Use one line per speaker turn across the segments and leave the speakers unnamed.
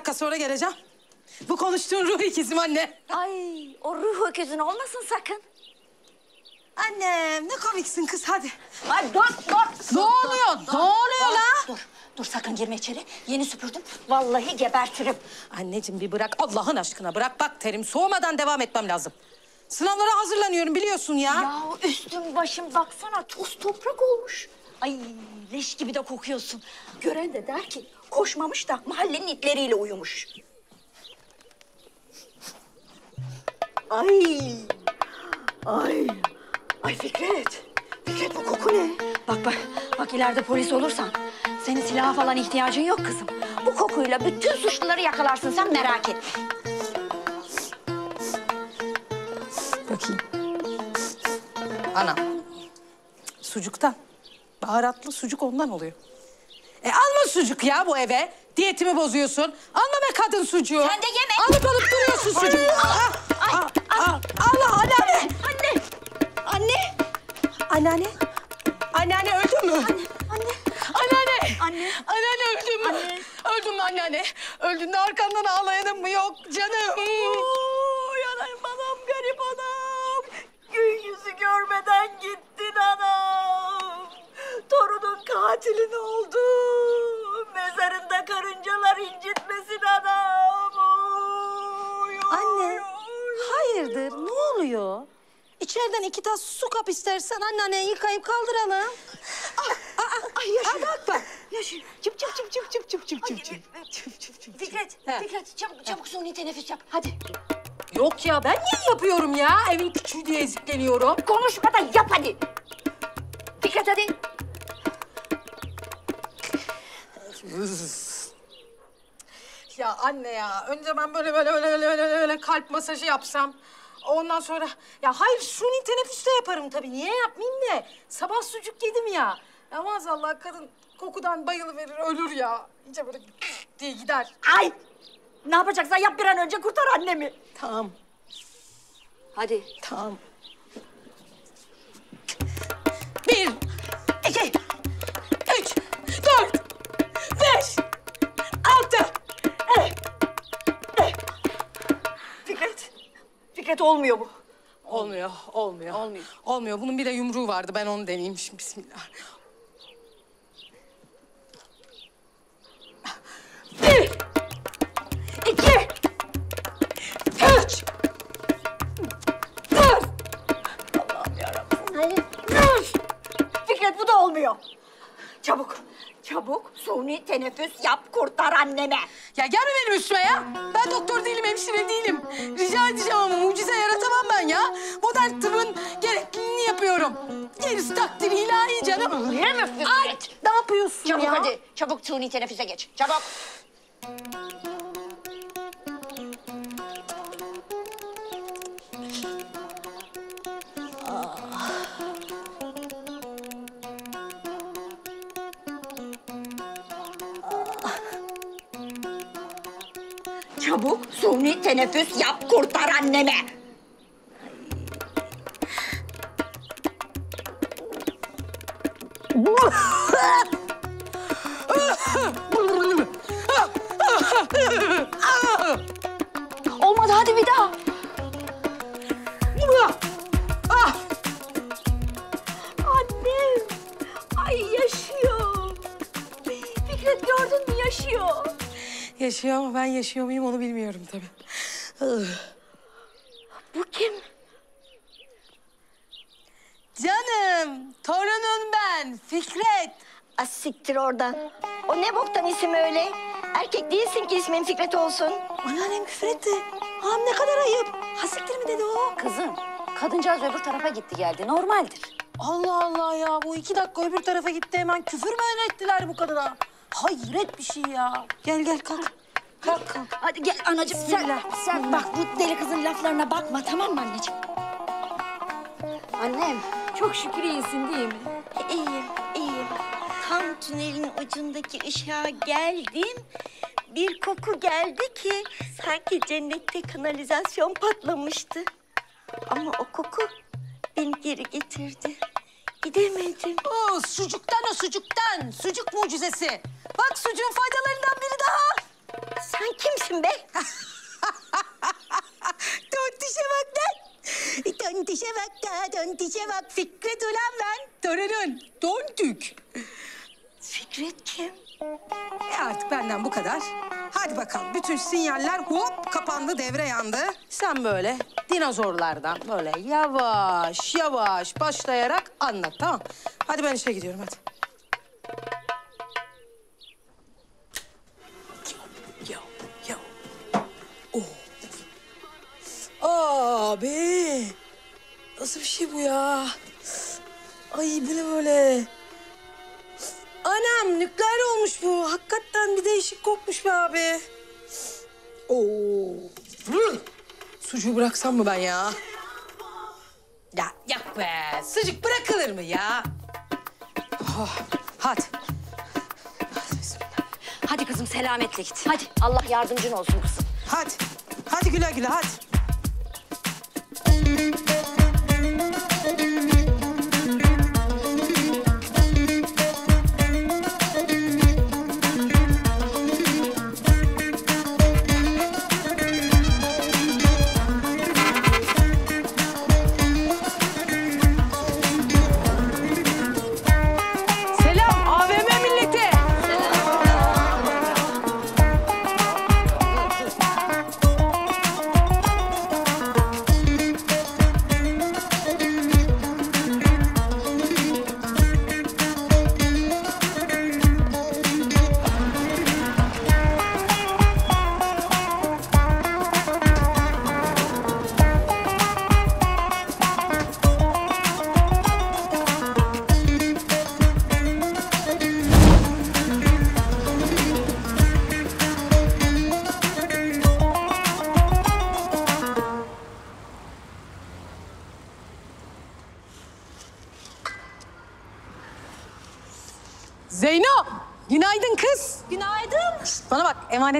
dakika sonra geleceğim. Bu konuştuğun ruh ikizim anne.
Ay, o ruh öküzün olmasın sakın.
Annem ne komiksin kız hadi.
Ay dur, dur.
Ne oluyor? Ne oluyor la?
Dur, dur sakın girme içeri. Yeni süpürdüm. Vallahi gebertirim.
Anneciğim bir bırak Allah'ın aşkına bırak bak terim soğumadan devam etmem lazım. Sınavlara hazırlanıyorum biliyorsun ya.
Ya üstüm başım baksana toz toprak olmuş. Ay leş gibi de kokuyorsun. Gören de der ki koşmamış da mahallenin itleriyle uyumuş. Ay. Ay. Ay Fikret. Fikret bu koku ne? Bak bak. Bak ileride polis olursan senin silaha falan ihtiyacın yok kızım. Bu kokuyla bütün suçluları yakalarsın sen merak etme.
Bakayım. Ana. Sucuktan. Baharatlı sucuk ondan oluyor. E alma sucuk ya bu eve. Diyetimi bozuyorsun. Alma be kadın sucuğu.
Sen de yeme.
Alıp alıp duruyorsun sucuğu. Ah, ah, ah. Allah anneanne.
Anne. Anne.
Anneanne. Anneanne öldün mü?
Anne.
Anneanne.
Anne.
Anneanne öldün mü?
Anne.
Öldün mü anneanne? Öldün de arkandan ağlayanın mı yok canım?
Oy anam anam garip anam. Gün yüzü görmeden gittin anam. Torunun katilin oldu. Mezarında karıncalar incitmesin anam. Oy, oy,
Anne, hayırdır? Ne oluyor? İçeriden iki tas su kap istersen anneanneyi yıkayıp kaldıralım.
Ay yaşıyor.
Ha bak bak.
Yaşıyor. Çıp çıp çıp çıp çıp çıp çıp çıp çıp.
Çıp çıp çıp.
Fikret,
He.
Fikret çabuk çabuk suni teneffüs yap. Hadi.
Yok ya ben niye yapıyorum ya? Evin küçüğü diye ezikleniyorum.
Konuşmadan yap hadi. Fikret hadi.
Ya anne ya önce ben böyle böyle böyle böyle böyle, böyle kalp masajı yapsam. Ondan sonra ya hayır suni teneffüs de yaparım tabii. Niye yapmayayım ne? Sabah sucuk yedim ya. Ya maazallah kadın kokudan bayılıverir ölür ya. İyice böyle diye gider.
Ay! Ne yapacaksan yap bir an önce kurtar annemi.
Tamam
Hadi.
tamam.
Olmuyor bu.
Olmuyor, olmuyor.
Olmuyor.
Olmuyor. Bunun bir de yumruğu vardı. Ben onu deneyeyim şimdi. Bismillah. Bir, iki, üç, dört.
Allah'ım yarabbim. Beş. Fikret bu da olmuyor. Çabuk. Çabuk suni teneffüs yap kurtar anneme.
Ya gelme benim üstüme ya. Ben doktor değilim, hemşire değilim. Rica edeceğim ama mucize yaratamam ben ya. Modern tıbbın gerekliliğini yapıyorum. Gerisi takdir ilahi canım.
Niye mi
Ay, ne yapıyorsun
Çabuk
ya?
hadi. Çabuk suni teneffüse geç. Çabuk. Suni teneffüs yap kurtar anneme.
Ben yaşıyor muyum onu bilmiyorum tabii.
Bu kim?
Canım, torunun ben, Fikret.
Az siktir oradan. O ne boktan isim öyle? Erkek değilsin ki ismin Fikret olsun.
Anneannem küfür etti. Ağam ne kadar ayıp. Hasiktir mi dedi o?
Kızım, kadıncağız öbür tarafa gitti geldi. Normaldir.
Allah Allah ya. Bu iki dakika öbür tarafa gitti hemen. Küfür mü öğrettiler bu kadına? Hayret bir şey ya. Gel gel kalk. Kalk kalk.
Hadi gel anacığım sen, sen bak bu deli kızın laflarına bakma tamam mı anneciğim? Annem, çok şükür iyisin değil mi?
İyiyim, iyiyim. Tam tünelin ucundaki ışığa geldim. Bir koku geldi ki sanki cennette kanalizasyon patlamıştı. Ama o koku beni geri getirdi. Gidemedim.
Oo, sucuktan o sucuktan. Sucuk mucizesi. Bak sucuğun faydalarından biri daha.
Sen kimsin be?
Tontişe bak lan. Tontişe bak da, tontişe bak. Fikret ulan ben. Torunun, tontük.
Fikret kim?
E artık benden bu kadar. Hadi bakalım. Bütün sinyaller hop kapandı, devre yandı. Sen böyle dinozorlardan böyle yavaş yavaş başlayarak anlat tamam Hadi ben işe gidiyorum hadi. Abi. Nasıl bir şey bu ya? Ay bu ne böyle? Anam nükleer olmuş bu. Hakikaten bir değişik kokmuş be abi. Oo. Hı. Sucuğu bıraksam mı ben ya? Ya yak be. Sucuk bırakılır mı ya? Oh, hadi. Hadi
kızım selametle git. Hadi Allah yardımcın olsun kızım.
Hadi. Hadi güle güle hadi.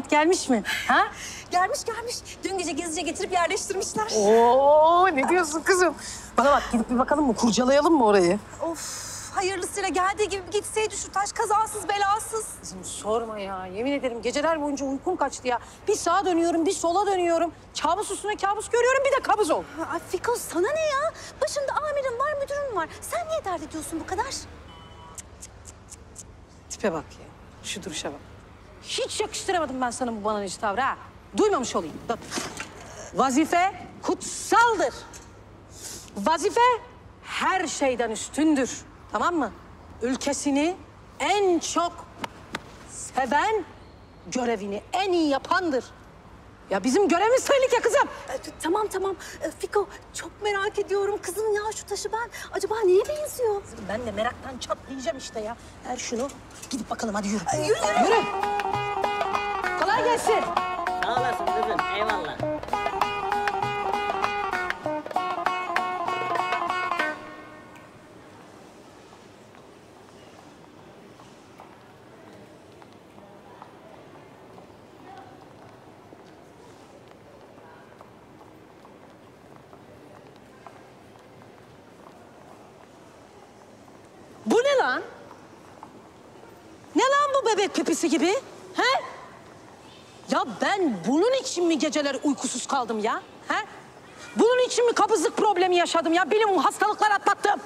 Emanet gelmiş mi? Ha?
Gelmiş gelmiş. Dün gece gizlice getirip yerleştirmişler.
Oo, ne diyorsun kızım? Bana bak, gidip bir bakalım mı? Kurcalayalım mı orayı?
Of hayırlısıyla geldiği gibi gitseydi şu taş kazasız belasız.
Kızım sorma ya. Yemin ederim geceler boyunca uykum kaçtı ya. Bir sağa dönüyorum, bir sola dönüyorum. Kabus üstüne kabus görüyorum, bir de kabuz ol.
Ay Fiko sana ne ya? Başında amirim var, müdürün var. Sen niye dert ediyorsun bu kadar?
Tipe bak ya. Şu duruşa bak. Hiç yakıştıramadım ben sana bu bananeci tavrı ha. Duymamış olayım. Vazife kutsaldır. Vazife her şeyden üstündür. Tamam mı? Ülkesini en çok seven görevini en iyi yapandır. Ya bizim görevimiz tehlike kızım.
Ee, tamam tamam. Ee, Fiko çok merak ediyorum. Kızım ya şu taşı ben acaba neye benziyor?
Ben de meraktan çatlayacağım işte ya. Ver şunu. Gidip bakalım hadi yürü.
yürü, yürü.
Yürü. Kolay gelsin.
Sağ olasın kızım, eyvallah.
Bu ne lan? Bebek pipisi gibi? He? Ya ben bunun için mi geceler uykusuz kaldım ya? He? Bunun için mi kabızlık problemi yaşadım ya? Bilim hastalıklar atlattım.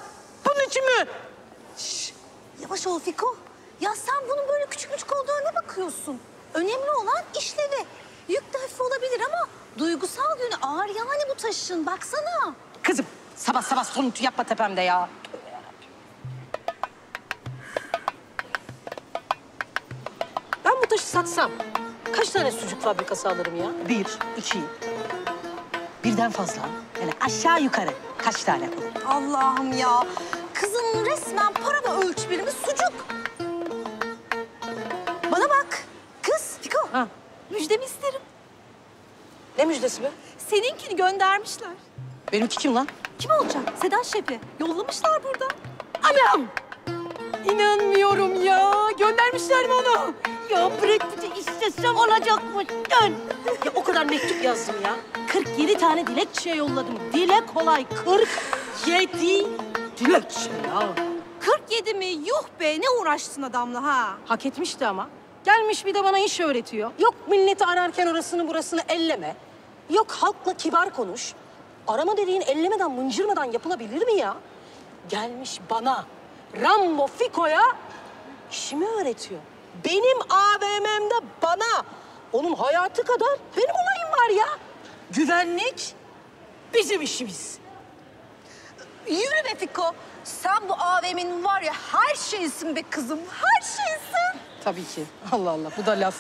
Bunun için mi?
Yavaş ol Fiko. Ya sen bunun böyle küçük küçük olduğuna bakıyorsun? Önemli olan işlevi. Yük de hafif olabilir ama duygusal yönü ağır yani bu taşın. Baksana.
Kızım sabah sabah sonuntu yapma tepemde ya. Satsam kaç tane sucuk fabrikası alırım ya? Bir, iki, birden fazla. Yani aşağı yukarı kaç tane?
Allah'ım ya. Kızın resmen para ve ölçü birimi sucuk. Bana bak. Kız Fiko.
Ha.
Müjdemi isterim.
Ne müjdesi be?
Seninkini göndermişler.
Benimki kim lan?
Kim olacak? Sedat Şef'i. Yollamışlar burada.
Anam! İnanmıyorum ya. Göndermişler mi onu?
Ya Brad Pitt'i istesem olacakmış. Dön. Ya o kadar mektup yazdım ya. 47 tane dilekçe yolladım. Dile kolay 47 dilekçe ya. 47 mi? Yuh be ne uğraştın adamla ha?
Hak etmişti ama. Gelmiş bir de bana iş öğretiyor. Yok milleti ararken orasını burasını elleme. Yok halkla kibar konuş. Arama dediğin ellemeden mıncırmadan yapılabilir mi ya? Gelmiş bana, Rambo Fiko'ya işimi öğretiyor. Benim AVM'mde bana. Onun hayatı kadar benim olayım var ya. Güvenlik bizim işimiz.
Yürü be Fiko. Sen bu AVM'nin var ya her şeysin be kızım. Her şeysin.
Tabii ki. Allah Allah bu da laf.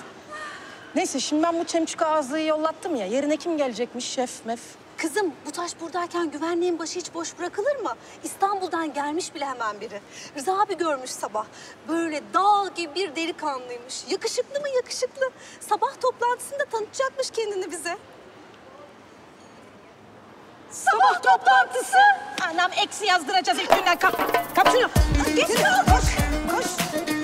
Neyse şimdi ben bu çemçük ağızlığı yollattım ya. Yerine kim gelecekmiş şef mef?
Kızım bu taş buradayken güvenliğin başı hiç boş bırakılır mı? İstanbul'dan gelmiş bile hemen biri. Rıza abi görmüş sabah. Böyle dağ gibi bir delikanlıymış. Yakışıklı mı yakışıklı. Sabah toplantısında tanıtacakmış kendini bize.
Sabah toplantısı. Anam eksi yazdıracağız ilk günden. Kap, kap şunu.
Geç kaldık. Koş. Koş.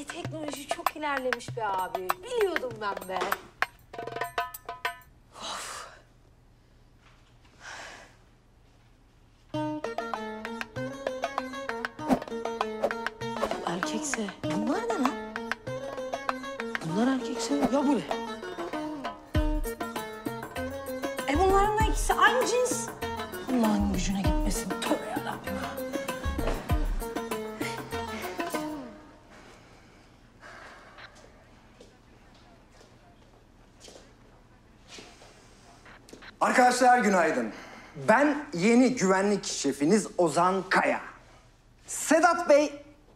E teknoloji çok ilerlemiş be abi. Biliyordum ben be. Of. Erkekse bunlar ne lan? Bunlar erkekse ya bu ne?
Arkadaşlar günaydın. Ben yeni güvenlik şefiniz Ozan Kaya. Sedat Bey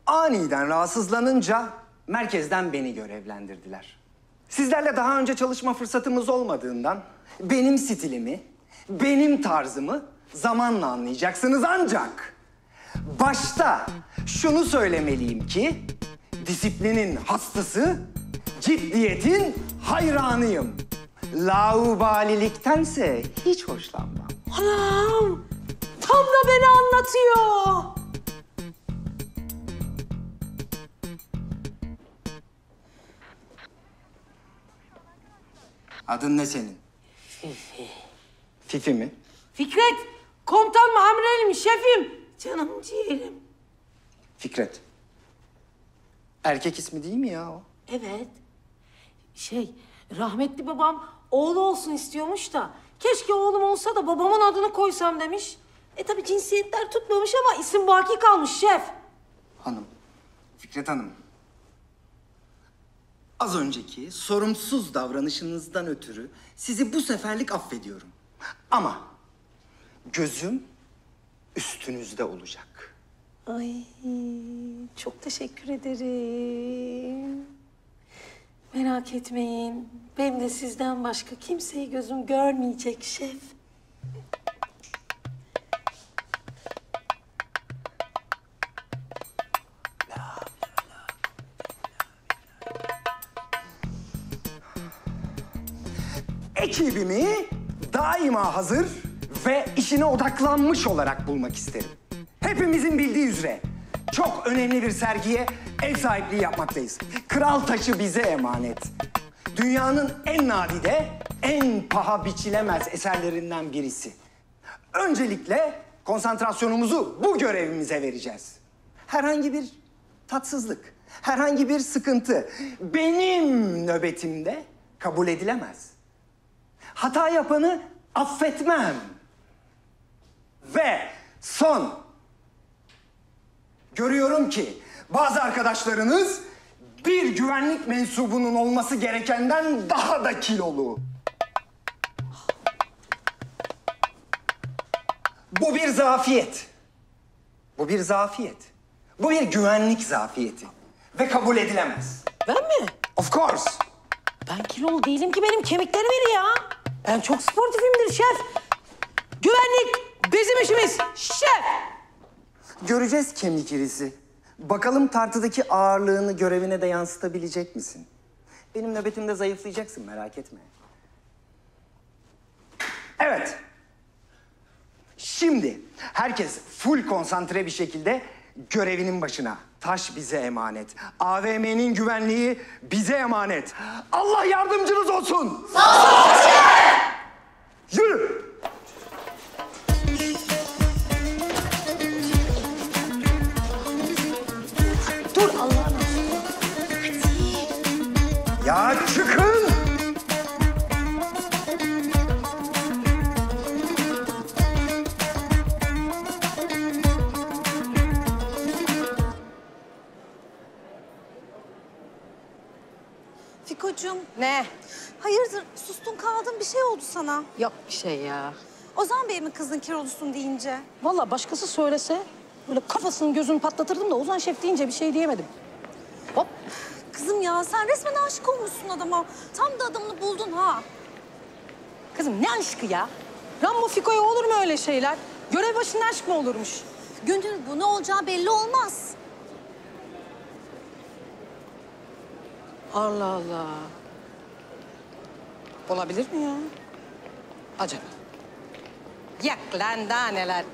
aniden rahatsızlanınca merkezden beni görevlendirdiler. Sizlerle daha önce çalışma fırsatımız olmadığından benim stilimi, benim tarzımı zamanla anlayacaksınız ancak başta şunu söylemeliyim ki disiplinin hastası, ciddiyetin hayranıyım. Laubaliliktense hiç hoşlanmam.
Anam! Tam da beni anlatıyor.
Adın ne senin? Fifi. Fifi mi?
Fikret, komutan mı, amirelim mi, şefim? Canım ciğerim.
Fikret. Erkek ismi değil mi ya o?
Evet. Şey, rahmetli babam oğlu olsun istiyormuş da... ...keşke oğlum olsa da babamın adını koysam demiş. E tabii cinsiyetler tutmamış ama isim baki kalmış şef.
Hanım. Fikret Hanım. Az önceki sorumsuz davranışınızdan ötürü sizi bu seferlik affediyorum. Ama gözüm üstünüzde olacak.
Ay çok teşekkür ederim. Merak etmeyin. Benim de sizden başka kimseyi gözüm görmeyecek şef.
Ekibimi daima hazır ve işine odaklanmış olarak bulmak isterim. Hepimizin bildiği üzere çok önemli bir sergiye ev sahipliği yapmaktayız. Kral taşı bize emanet. Dünyanın en nadide, en paha biçilemez eserlerinden birisi. Öncelikle konsantrasyonumuzu bu görevimize vereceğiz. Herhangi bir tatsızlık, herhangi bir sıkıntı benim nöbetimde kabul edilemez. Hata yapanı affetmem. Ve son. Görüyorum ki bazı arkadaşlarınız bir güvenlik mensubunun olması gerekenden daha da kilolu. Bu bir zafiyet. Bu bir zafiyet. Bu bir güvenlik zafiyeti. Ve kabul edilemez.
Ben mi?
Of course.
Ben kilolu değilim ki benim kemiklerim iri ya. Ben çok sportifimdir şef. Güvenlik bizim işimiz şef.
Göreceğiz kemik irisi. Bakalım tartıdaki ağırlığını görevine de yansıtabilecek misin? Benim nöbetimde zayıflayacaksın merak etme. Evet. Şimdi herkes full konsantre bir şekilde görevinin başına. Taş bize emanet. AVM'nin güvenliği bize emanet. Allah yardımcınız olsun. Sağ olun. Yürü.
Hayırdır sustun kaldın bir şey oldu sana.
Yok bir şey ya.
Ozan Bey mi kızdın kilolusun deyince?
Vallahi başkası söylese böyle kafasını gözünü patlatırdım da Ozan Şef deyince bir şey diyemedim. Hop.
Kızım ya sen resmen aşık olmuşsun adama. Tam da adamını buldun ha.
Kızım ne aşkı ya? Rambo Fiko'ya olur mu öyle şeyler? Görev başında aşk mı olurmuş?
Gönül bu ne olacağı belli olmaz.
Allah Allah. Olabilir mi ya? Acaba? Yak lan daha neler.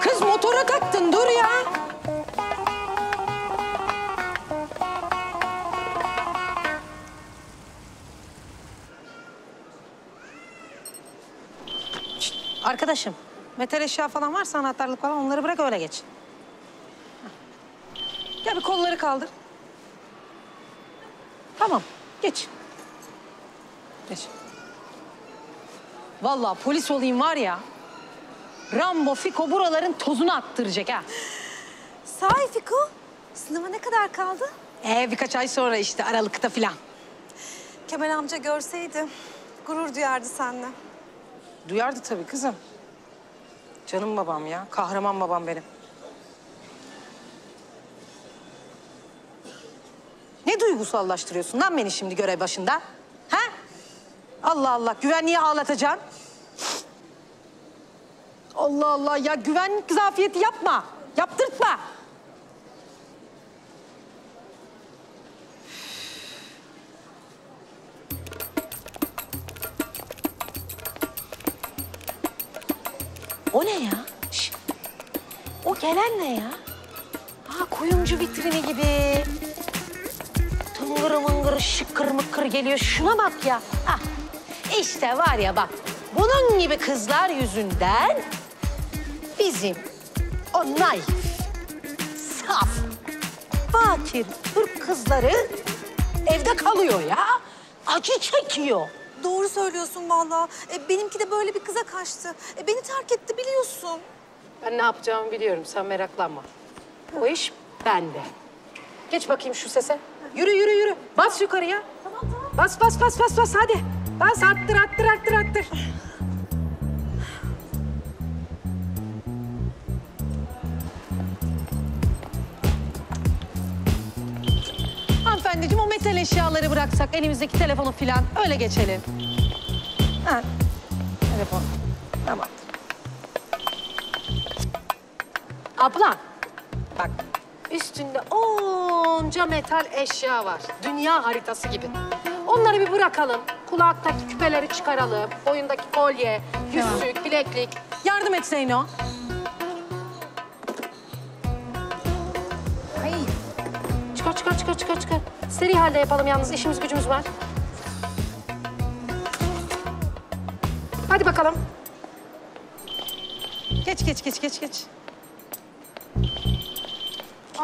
Kız motora taktın dur ya. Arkadaşım, metal eşya falan varsa anahtarlık falan onları bırak öyle geç. Gel bir kolları kaldır. Tamam, geç. Geç. Vallahi polis olayım var ya. Rambo Fiko buraların tozunu attıracak ha.
Sahi Fiko, sınava ne kadar kaldı?
Ee birkaç ay sonra işte Aralık'ta filan.
Kemal amca görseydi gurur duyardı seninle.
Duyardı tabii kızım. Canım babam ya, kahraman babam benim. Ne duygusallaştırıyorsun lan beni şimdi görev başında? Ha? Allah Allah, güvenliği ağlatacaksın. Allah Allah ya güvenlik zafiyeti yapma. Yaptırtma. O ne ya? Şş. O gelen ne ya? Ha kuyumcu vitrini gibi. Tıngır mıngır şıkır mıkır geliyor. Şuna bak ya. Ah işte var ya bak. Bunun gibi kızlar yüzünden bizim o naif, saf, fakir Türk kızları evde kalıyor ya. Acı çekiyor.
Doğru söylüyorsun vallahi. E, benimki de böyle bir kıza kaçtı. E, beni terk etti biliyorsun.
Ben ne yapacağımı biliyorum. Sen meraklanma. O iş bende. Geç bakayım şu sese. Yürü yürü yürü. Bas yukarıya. Tamam tamam. Bas bas bas bas bas hadi. Bas attır attır attır attır. Hanımefendiciğim o metal eşyaları bıraksak elimizdeki telefonu filan öyle geçelim. Ha. Telefon. Tamam. Abla, bak üstünde onca metal eşya var. Dünya haritası gibi. Onları bir bırakalım. Kulaktaki küpeleri çıkaralım. Boyundaki kolye, yüzük, bileklik. Yardım et Zeyno. Ay. Çıkar, çıkar, çıkar, çıkar, çıkar. Seri halde yapalım yalnız. işimiz gücümüz var. Hadi bakalım. Geç, geç, geç, geç, geç.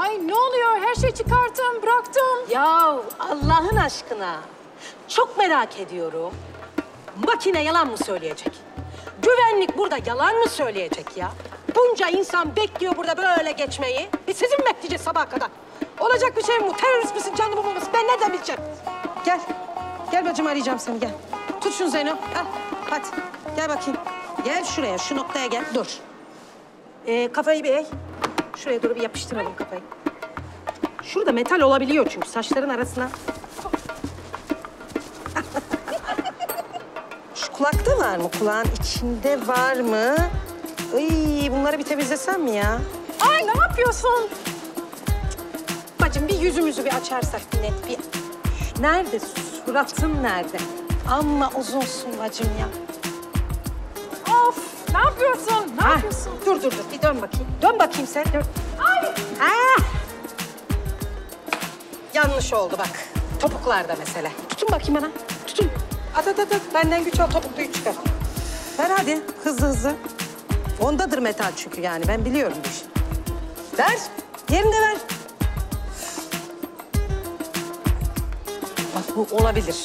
Ay ne oluyor? Her şeyi çıkarttım, bıraktım. Ya Allah'ın aşkına. Çok merak ediyorum. Makine yalan mı söyleyecek? Güvenlik burada yalan mı söyleyecek ya? Bunca insan bekliyor burada böyle geçmeyi. Biz sizin mi bekleyeceğiz sabaha kadar? Olacak bir şey mi bu? Terörist misin, canlı bomba mısın? Ben nereden bileceğim? Gel. Gel bacım arayacağım seni gel. Tut şunu Zeyno. Al. Hadi. Gel bakayım. Gel şuraya, şu noktaya gel. Dur. Ee, kafayı bir eğ. Şuraya doğru bir yapıştıralım kafayı. Şurada metal olabiliyor çünkü saçların arasına. Şu kulakta var mı? Kulağın içinde var mı? Ay, bunları bir temizlesem mi ya? Ay ne yapıyorsun? Bacım bir yüzümüzü bir açarsak net bir... Nerede? Suratın nerede? Amma uzunsun bacım ya. Of! Ne yapıyorsun? Ne yapıyorsun? Dur dur dur. Bir dön bakayım. Dön bakayım sen. Dön. Ay! Ha! Yanlış oldu bak. Topuklarda mesele. Tutun bakayım bana. Tutun. At at at. at. Benden güç al topukluyu çıkar. Ver hadi. Hızlı hızlı. Ondadır metal çünkü yani. Ben biliyorum bu işi. Ver. Yerinde ver. Bak bu olabilir.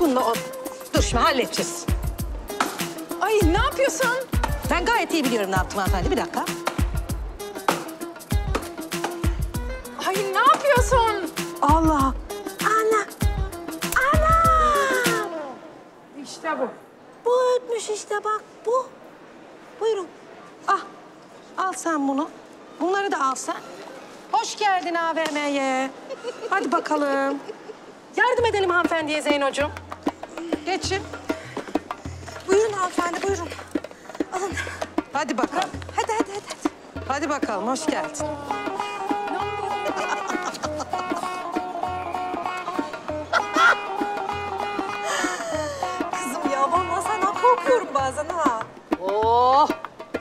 Bununla o... Dur şimdi halledeceğiz. Ay ne yapıyorsun? Ben gayet iyi biliyorum ne yaptım hanımefendi. Bir dakika. Ay ne yapıyorsun? Allah. Ana. Ana. İşte bu. Bu ötmüş işte bak bu. Buyurun. Ah. Al sen bunu. Bunları da al sen. Hoş geldin AVM'ye. Hadi bakalım. Yardım edelim hanımefendiye Zeynocuğum. Geçin.
Buyurun hanımefendi buyurun. Alın.
Hadi bakalım.
Hadi hadi hadi. hadi.
Hadi bakalım, hoş geldin.
Kızım ya vallahi senden korkuyorum bazen ha.
Oh,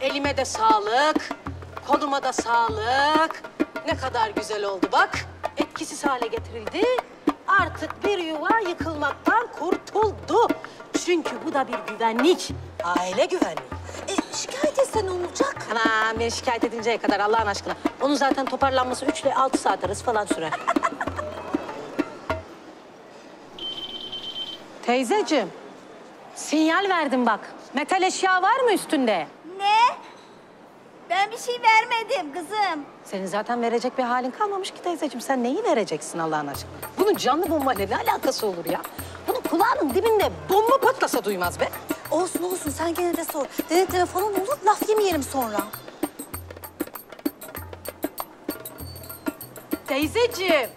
elime de sağlık, koluma da sağlık. Ne kadar güzel oldu bak. Etkisiz hale getirildi. Artık bir yuva yıkılmaktan kurtuldu. Çünkü bu da bir güvenlik. Aile güvenliği.
E, şikayet etsen olacak.
Anam beni şikayet edinceye kadar Allah'ın aşkına. Onun zaten toparlanması üç ile altı saat arası falan sürer. Teyzeciğim, sinyal verdim bak. Metal eşya var mı üstünde?
Ne? Ben bir şey vermedim kızım.
Senin zaten verecek bir halin kalmamış ki teyzeciğim. Sen neyi vereceksin Allah'ın aşkına? Bunun canlı bombayla ne alakası olur ya? Bunun kulağının dibinde bomba patlasa duymaz be.
Olsun olsun sen gene de sor. Denetleme falan olur laf yemeyelim sonra.
Teyzeciğim,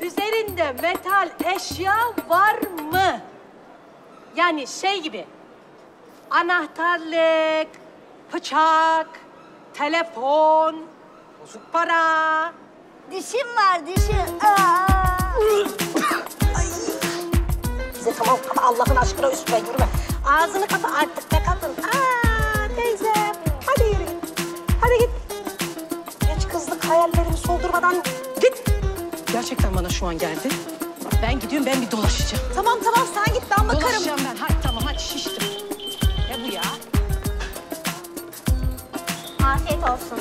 üzerinde metal eşya var mı? Yani şey gibi, anahtarlık, bıçak, telefon, bozuk para.
Dişim var dişim. Aa.
Bize tamam ama Allah'ın aşkına üstüme yürüme. Ağzını kapa artık be kadın. Aa teyze, hadi yürü git. Hadi git. Geç kızlık hayallerimi soldurmadan git. Gerçekten bana şu an geldi. Ben gidiyorum, ben bir dolaşacağım.
Tamam tamam sen git ben bakarım.
Dolaşacağım ben. Hadi tamam, hadi şiştim. Ne bu ya?
Afiyet olsun.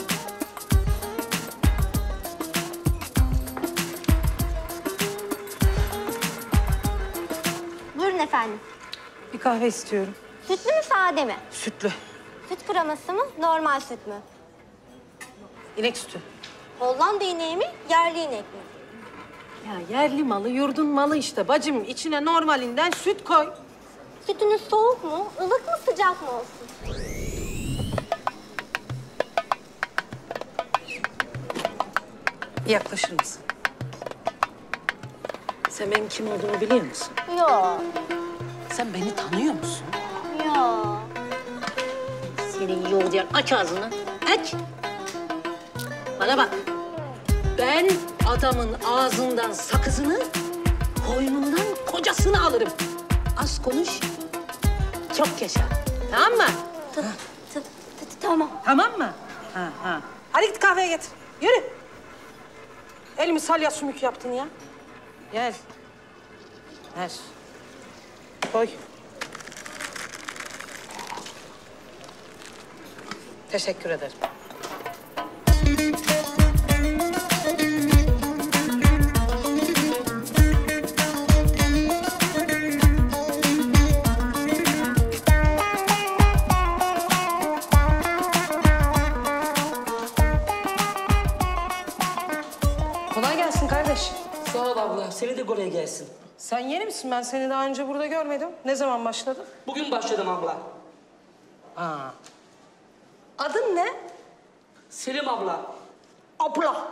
Efendim.
Bir kahve istiyorum.
Sütlü mü sade mi?
Sütlü.
Süt kreması mı? Normal süt mü?
İnek sütü.
Hollanda ineği mi? Yerli inek mi?
Ya yerli malı, yurdun malı işte. Bacım içine normalinden süt koy.
Sütünüz soğuk mu? ılık mı sıcak mı olsun?
Yaklaşır mısın? Sen benim kim olduğumu biliyor musun?
Yok.
Sen beni tanıyor musun?
Yok.
Senin yoğurdayan aç ağzını. Aç. Bana bak. Ben adamın ağzından sakızını, koynundan kocasını alırım. Az konuş, çok yaşa. Tamam mı?
Tamam.
Tamam mı? Ha, ha. Hadi git kahveye getir. Yürü. Elimi salya sümük yaptın ya. Gel. Ver. Koy. Teşekkür ederim. Kolay gelsin. Sen yeni misin? Ben seni daha önce burada görmedim. Ne zaman başladın?
Bugün başladım abla.
Ha. Adın ne?
Selim abla.
Abla.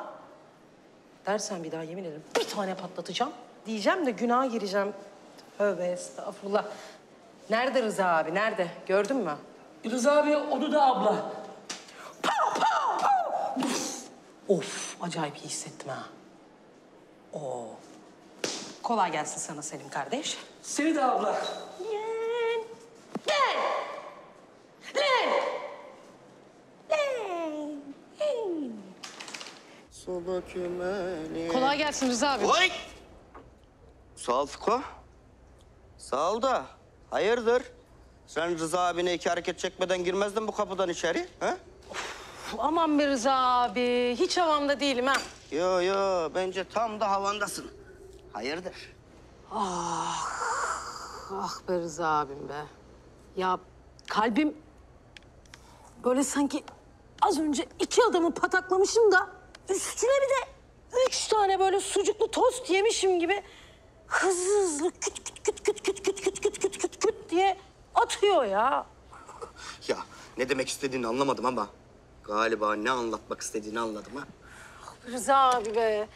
Dersen bir daha yemin ederim bir tane patlatacağım. Diyeceğim de günaha gireceğim. Tövbe estağfurullah. Nerede Rıza abi, nerede? Gördün mü?
Rıza abi onu da abla.
Of, acayip iyi hissettim ha. Oo. Kolay gelsin sana Selim kardeş.
Seni de abla.
Lan! Lan! Lan! Lan! Kolay gelsin Rıza abi.
Oy! Sağ ol Fiko. Sağ ol da. Hayırdır? Sen Rıza abine iki hareket çekmeden girmezdin bu kapıdan içeri. Ha?
Aman be Rıza abi, hiç havamda değilim ha.
Yo yo bence tam da havandasın. Hayırdır?
Ah be Rıza abim be. Ya kalbim böyle sanki az önce iki adamı pataklamışım da üstüne bir de üç tane böyle sucuklu tost yemişim gibi hızlı hızlı küt küt küt küt küt küt küt küt küt küt küt diye atıyor ya.
Ya ne demek istediğini anlamadım ama galiba ne anlatmak istediğini anladım ha.
Rıza abi be.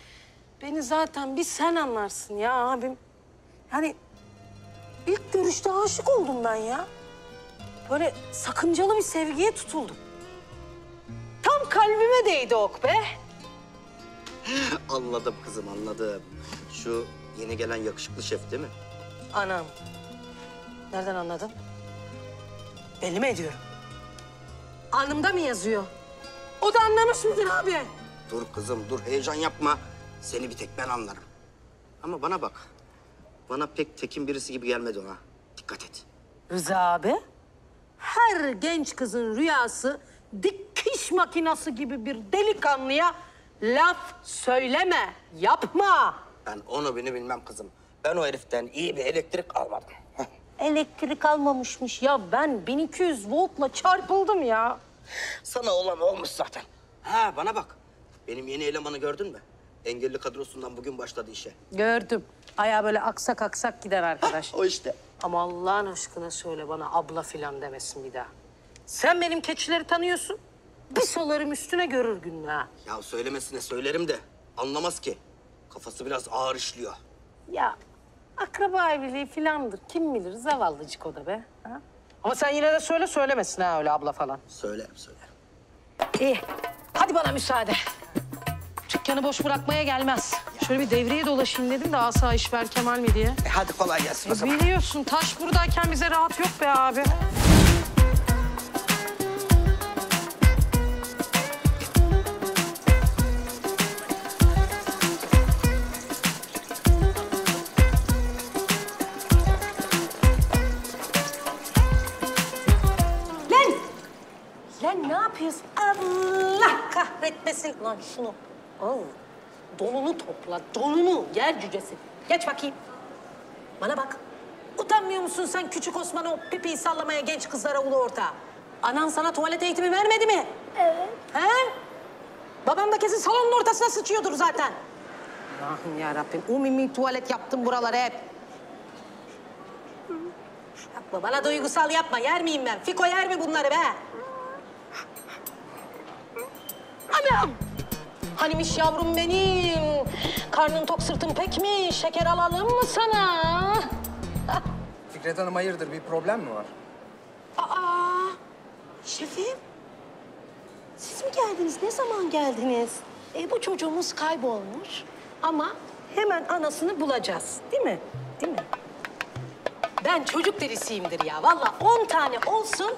Beni zaten bir sen anlarsın ya abim. Yani ilk görüşte aşık oldum ben ya. Böyle sakıncalı bir sevgiye tutuldum. Tam kalbime değdi ok be.
Anladım kızım anladım. Şu yeni gelen yakışıklı şef değil mi?
Anam. Nereden anladın? Belli mi ediyorum? Alnımda mı yazıyor? O da anlamış mıdır abi?
Dur kızım dur heyecan yapma. Seni bir tek ben anlarım. Ama bana bak. Bana pek tekin birisi gibi gelmedi ona. Dikkat et.
Rıza abi, her genç kızın rüyası dikiş makinası gibi bir delikanlıya laf söyleme, yapma.
Ben onu beni bilmem kızım. Ben o heriften iyi bir elektrik almadım. Heh.
Elektrik almamışmış ya ben 1200 voltla çarpıldım ya.
Sana olan olmuş zaten. Ha bana bak. Benim yeni elemanı gördün mü? Engelli kadrosundan bugün başladı işe.
Gördüm. Ayağı böyle aksak aksak gider arkadaş.
O işte.
Ama Allah'ın aşkına söyle bana abla filan demesin bir daha. Sen benim keçileri tanıyorsun. Bir solarım üstüne görür gününü ha.
Ya söylemesine söylerim de anlamaz ki. Kafası biraz ağır işliyor.
Ya akraba evliliği filandır. Kim bilir zavallıcık o da be. Ha? Ama sen yine de söyle söylemesin ha öyle abla falan.
Söylerim söylerim.
İyi. Hadi bana müsaade. Dükkanı boş bırakmaya gelmez. Şöyle bir devreye dolaşayım dedim de asayiş ver Kemal mi diye.
E hadi kolay gelsin o zaman.
Biliyorsun taş buradayken bize rahat yok be abi. Lan! Lan ne yapıyorsun? Allah kahretmesin. Lan şunu al. Donunu topla, donunu. Yer cücesi. Geç bakayım. Bana bak. Utanmıyor musun sen küçük Osman o pipiyi sallamaya genç kızlara ulu orta? Anan sana tuvalet eğitimi vermedi mi? Evet. He? Babam da kesin salonun ortasına sıçıyordur zaten. Allah'ım ya Rabbim. Umumi tuvalet yaptım buralara hep. Yapma bana duygusal yapma. Yer miyim ben? Fiko yer mi bunları be? Anam! Hanimiş yavrum benim? Karnın tok sırtın pek mi? Şeker alalım mı sana?
Fikret Hanım hayırdır bir problem mi var?
Aa! Şefim. Siz mi geldiniz? Ne zaman geldiniz? E, bu çocuğumuz kaybolmuş. Ama hemen anasını bulacağız. Değil mi? Değil mi? Ben çocuk derisiyimdir ya. Vallahi on tane olsun,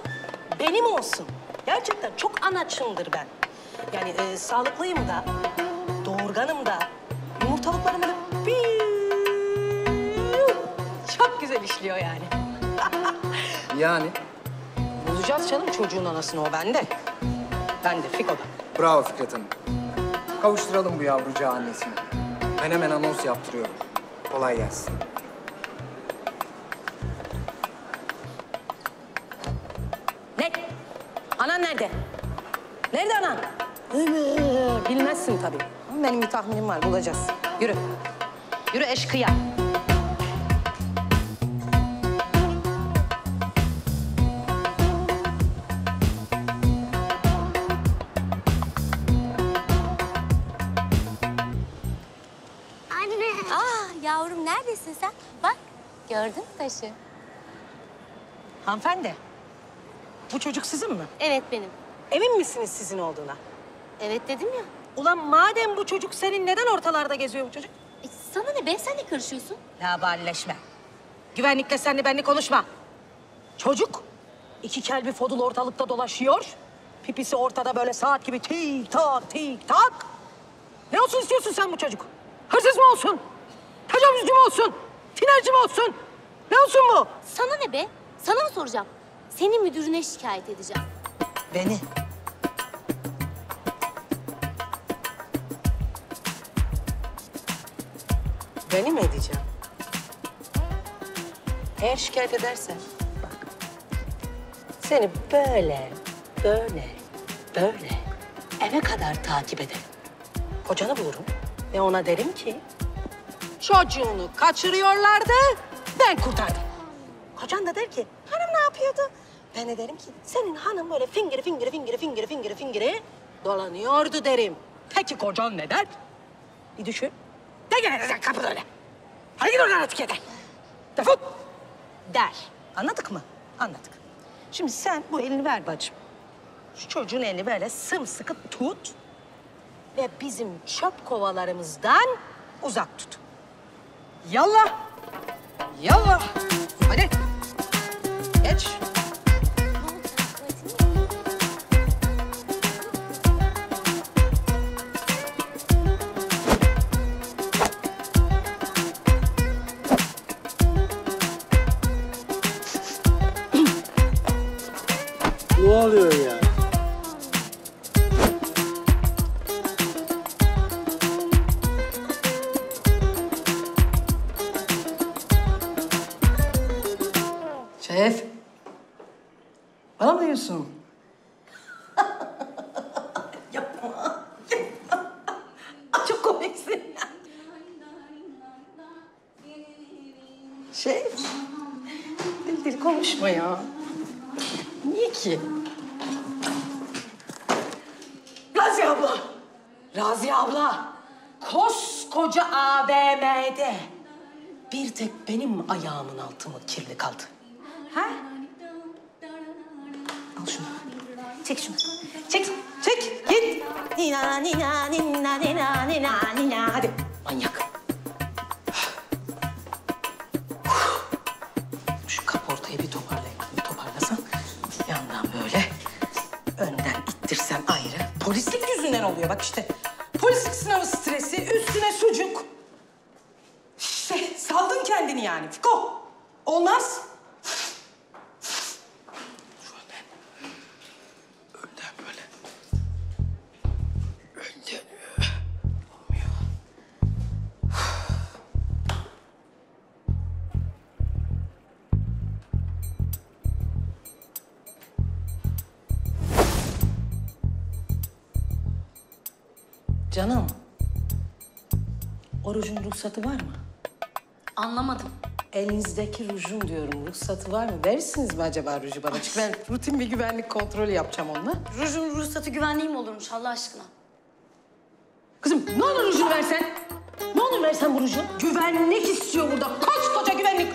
benim olsun. Gerçekten çok anaçımdır ben. Yani e, sağlıklıyım da, doğurganım da, yumurtalıklarım da çok güzel işliyor yani.
Yani
Bulacağız canım çocuğun anasını o bende. Bende Fiko'da.
bravo Fikret Hanım. Kavuşturalım bu yavrucağı annesine. Ben hemen anons yaptırıyorum. Kolay gelsin.
Ne? Anan nerede? Nerede anan? Bilmezsin tabii. Benim bir tahminim var, bulacağız. Yürü. Yürü eşkıya. Anne.
Ah yavrum neredesin sen? Bak gördün mü taşı?
Hanımefendi, bu çocuk sizin mi?
Evet benim.
Emin misiniz sizin olduğuna?
Evet dedim ya.
Ulan madem bu çocuk senin neden ortalarda geziyor bu çocuk?
E, sana ne be sen ne karışıyorsun?
Laballeşme. Güvenlikle senle benle konuşma. Çocuk iki kelbi fodul ortalıkta dolaşıyor. Pipisi ortada böyle saat gibi tik tak tik tak. Ne olsun istiyorsun sen bu çocuk? Hırsız mı olsun? Tecavüzcü mü olsun? Tinerci mi olsun? Ne olsun bu?
Sana ne be? Sana mı soracağım? Seni müdürüne şikayet edeceğim.
Beni. Beni mi edeceğim? Eğer şikayet edersen bak. Seni böyle, böyle, böyle eve kadar takip ederim. Kocanı bulurum ve ona derim ki çocuğunu kaçırıyorlardı, ben kurtardım. Kocan da der ki, hanım ne yapıyordu? Ben de derim ki, senin hanım böyle fingiri fingiri fingiri fingiri fingiri fingiri dolanıyordu derim. Peki kocan ne der? Bir düşün. De gene sen kapıda öyle. Hadi git oradan artık yeter. Defol. Der. Anladık mı? Anladık. Şimdi sen bu elini ver bacım. Şu çocuğun elini böyle sımsıkı tut. Ve bizim çöp kovalarımızdan uzak tut. Yallah. Yallah. Hadi. Geç.
Ne oluyor ya?
Ayağımın altı mı kirli rujun ruhsatı var mı?
Anlamadım.
Elinizdeki rujun diyorum. Ruhsatı var mı? Verirsiniz mi acaba ruju bana? Çünkü ben rutin bir güvenlik kontrolü yapacağım onunla.
Rujun ruhsatı güvenliği mi olurmuş Allah aşkına?
Kızım ne olur rujunu versen. Ne olur versen bu ruju. Güvenlik istiyor burada. Koskoca güvenlik.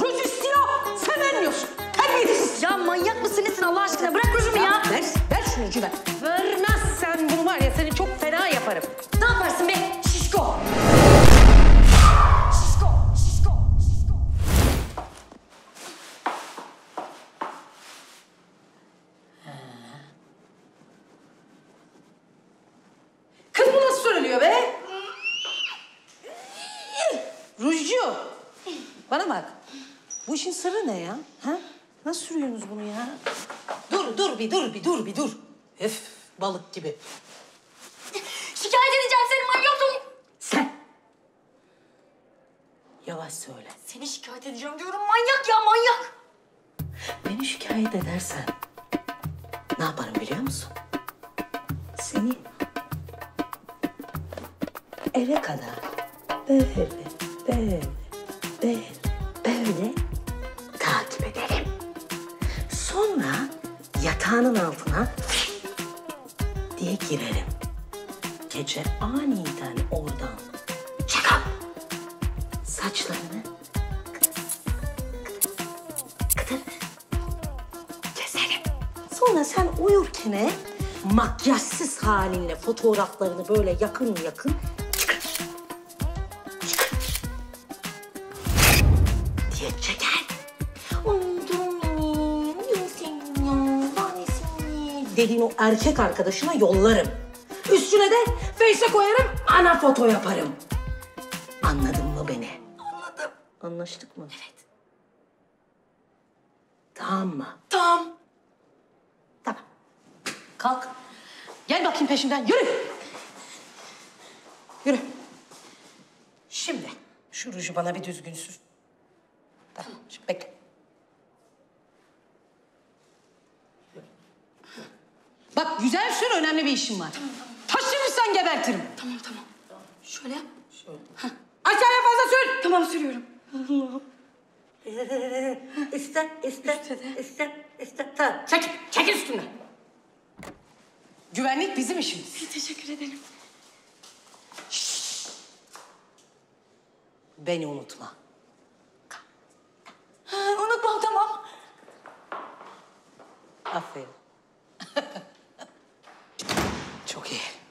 Ruj istiyor. Sen vermiyorsun. Terbiyesiz.
Ya manyak mısın nesin Allah aşkına? Bırak
Sonra sen uyurken makyajsız halinle fotoğraflarını böyle yakın yakın çıkarır. Çıkarır. Diye çeker. Dediğin o erkek arkadaşına yollarım. Üstüne de Face'e koyarım, ana foto yaparım. Anladın mı beni? Anladım. Anlaştık mı? Evet. Tamam mı?
Tamam.
Kalk. Gel bakayım peşimden. Yürü. Yürü. Şimdi şu ruju bana bir düzgün sür. Tamam. Şimdi bekle. Bak güzel sür önemli bir işim var. Taşırırsan gebertirim.
Tamam tamam. Şöyle yap.
Aşağıya fazla sür.
Tamam sürüyorum.
İster, ister, ister, ister. Tamam. Çekil, çekil üstümden. Güvenlik bizim işimiz.
Teşekkür ederim.
Beni unutma.
Ha, unutmam tamam.
Aferin. Çok iyi.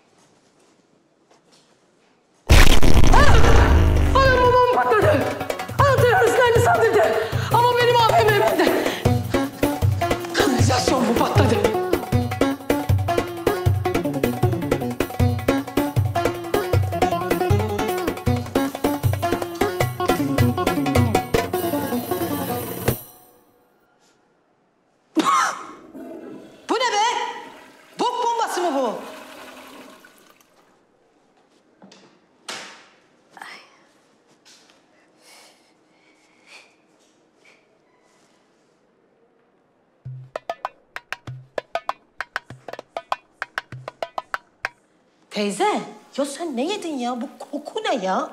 Sen ne yedin ya? Bu koku ne ya?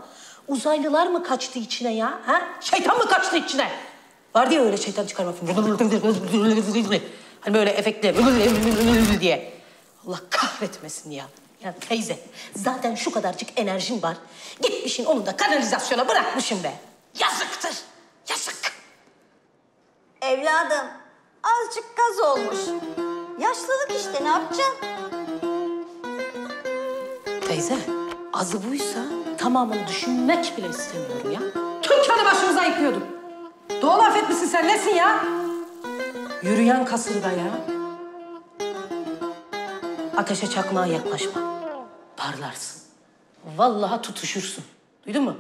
Uzaylılar mı kaçtı içine ya? Ha? Şeytan mı kaçtı içine? Var diye öyle şeytan çıkarma filmi. Hani böyle efektli diye. Allah kahretmesin ya. Ya teyze, zaten şu kadarcık enerjin var. Gitmişin onu da kanalizasyona bırakmışım be. Yazıktır, yazık.
Evladım azıcık gaz olmuş. Yaşlılık işte ne yapacaksın?
Teyze, azı buysa tamamını düşünmek bile istemiyorum ya. Tüm kanı başımıza yıkıyorduk. Doğal afet misin sen, nesin ya? Yürüyen kasırga ya. Ateşe çakmağa yaklaşma. Parlarsın. Vallahi tutuşursun. Duydun mu?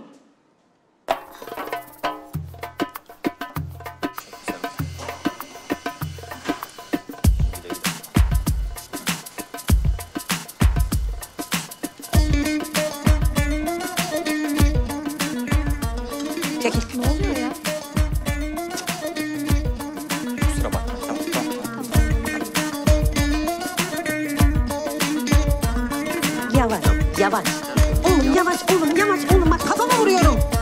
Yavaş, yavaş. Oğlum yavaş, oğlum yavaş, oğlum bak kafama vuruyorum.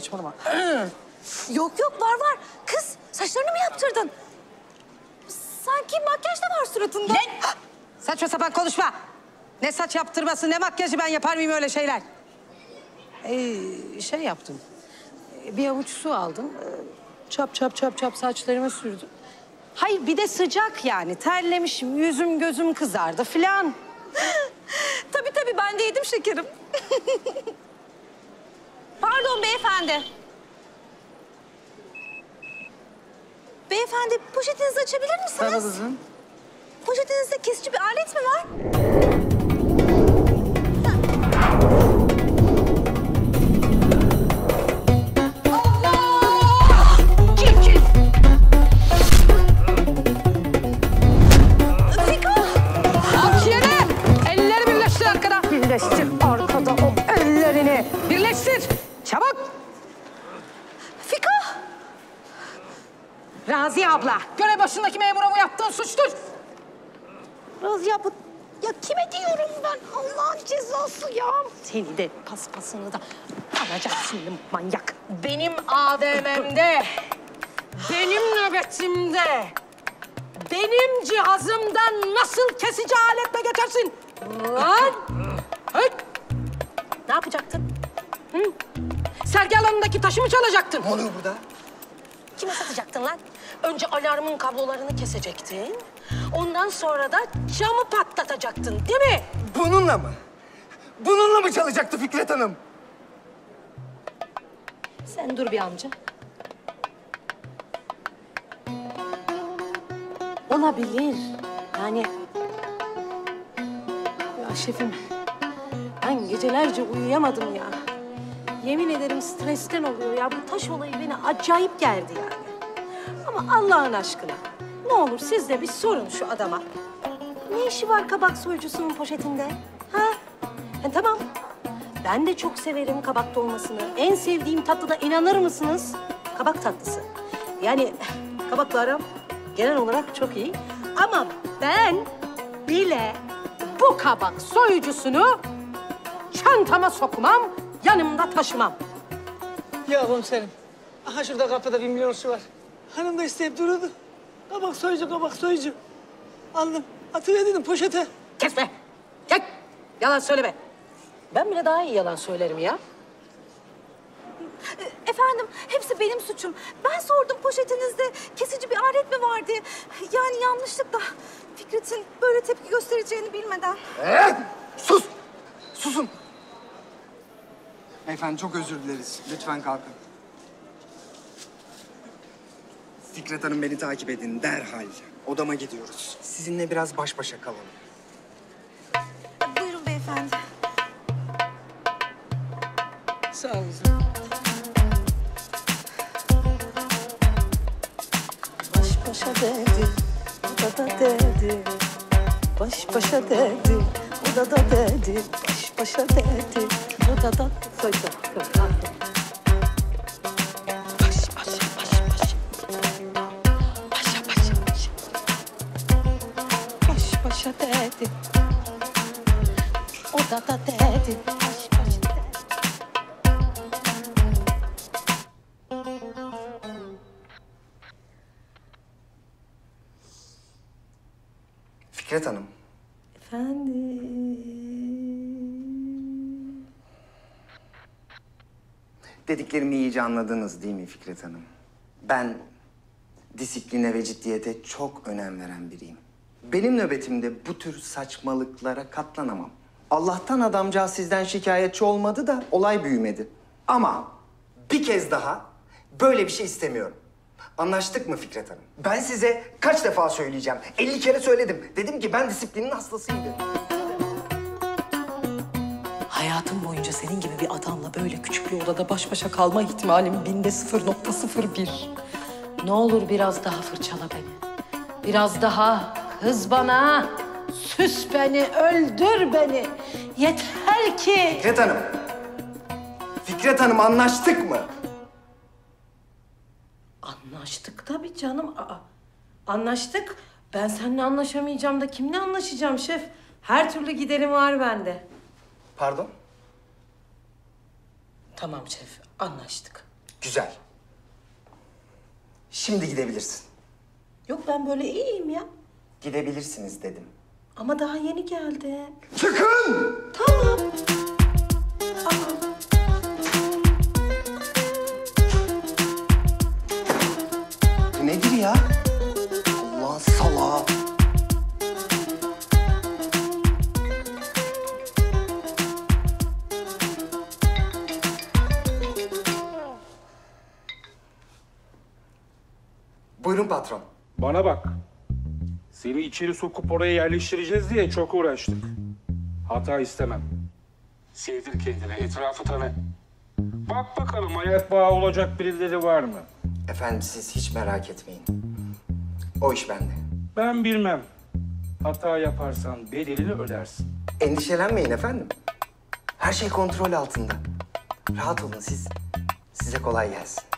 Saçmalama.
Yok yok var var. Kız saçlarını mı yaptırdın? Sanki makyaj da var suratında.
Ne? Saçma sapan konuşma. Ne saç yaptırması ne makyajı ben yapar mıyım öyle şeyler? Ee, şey yaptım. Bir avuç su aldım. Çap çap çap çap saçlarıma sürdüm. Hayır bir de sıcak yani. Terlemişim, yüzüm gözüm kızardı filan.
Tabii tabii ben de yedim şekerim. Pardon beyefendi. Beyefendi poşetinizi açabilir misiniz?
kızım.
poşetinizde kesici bir alet mi var?
Raziye abla. Görev başındaki memura bu yaptığın suçtur.
Raziye bu... Ya kime diyorum ben? Allah'ın cezası ya.
Seni de paspasını da alacağım şimdi manyak. Benim AVM'mde, benim nöbetimde, benim cihazımdan nasıl kesici aletle geçersin? Lan! Hey! Ne yapacaktın? Hı? Sergi alanındaki taşı mı çalacaktın?
Ne oluyor burada?
Kime satacaktın lan? Önce alarmın kablolarını kesecektin. Ondan sonra da camı patlatacaktın değil mi?
Bununla mı? Bununla mı çalacaktı Fikret Hanım?
Sen dur bir amca. Olabilir. Yani... Ya şefim, ben gecelerce uyuyamadım ya. Yemin ederim stresten oluyor ya. Bu taş olayı beni acayip gerdi yani. Ama Allah'ın aşkına ne olur siz de bir sorun şu adama. Ne işi var kabak soyucusunun poşetinde? Ha? E, tamam. Ben de çok severim kabak dolmasını. En sevdiğim tatlıda inanır mısınız? Kabak tatlısı. Yani kabakla aram genel olarak çok iyi. Ama ben bile bu kabak soyucusunu çantama sokmam, yanımda taşımam.
Ya komiserim. Aha şurada kapıda bir milyonsu var. Hanım da isteyip duruyordu. Kabak soyucu, kabak soyucu. Aldım. Atıver dedim poşete.
Kesme. Gel. Yalan söyleme. Ben bile daha iyi yalan söylerim ya.
Efendim, hepsi benim suçum. Ben sordum poşetinizde kesici bir alet mi var diye. Yani yanlışlıkla Fikret'in böyle tepki göstereceğini bilmeden.
Ee, sus! Susun! Efendim çok özür dileriz. Lütfen kalkın. Fikret Hanım beni takip edin derhal. Odama gidiyoruz. Sizinle biraz baş başa kalalım.
Buyurun beyefendi.
Sağ olun.
Baş başa dedi, o da da dedi. Baş başa dedi, o da da dedi. Baş başa dedi, o da da
Söyle, söyle.
Başa dedi. O da da dedi. Baş dedi.
Fikret Hanım.
Efendim.
Dediklerimi iyice anladınız değil mi Fikret Hanım? Ben disipline ve ciddiyete çok önem veren biriyim. Benim nöbetimde bu tür saçmalıklara katlanamam. Allah'tan adamcağız sizden şikayetçi olmadı da olay büyümedi. Ama bir kez daha böyle bir şey istemiyorum. Anlaştık mı Fikret Hanım? Ben size kaç defa söyleyeceğim? 50 kere söyledim. Dedim ki ben disiplinin hastasıyım.
Hayatım boyunca senin gibi bir adamla böyle küçük bir odada baş başa kalma ihtimalim binde 0.01.
Ne olur biraz daha fırçala beni. Biraz daha kız bana. Süs beni, öldür beni. Yeter ki.
Fikret Hanım. Fikret Hanım anlaştık mı?
Anlaştık tabii canım. Aa, anlaştık. Ben seninle anlaşamayacağım da kimle anlaşacağım şef? Her türlü giderim var bende.
Pardon?
Tamam şef, anlaştık.
Güzel. Şimdi gidebilirsin.
Yok ben böyle iyiyim ya.
Gidebilirsiniz dedim.
Ama daha yeni geldi.
Çıkın!
Tamam.
Bu nedir ya? Allah'ın salağı. Buyurun patron.
Bana bak. Seni içeri sokup oraya yerleştireceğiz diye çok uğraştık. Hata istemem. Sevdir kendini, etrafı tanı. Bak bakalım ayak bağı olacak birileri var mı?
Efendim siz hiç merak etmeyin. O iş bende.
Ben bilmem. Hata yaparsan bedelini ödersin.
Endişelenmeyin efendim. Her şey kontrol altında. Rahat olun siz. Size kolay gelsin.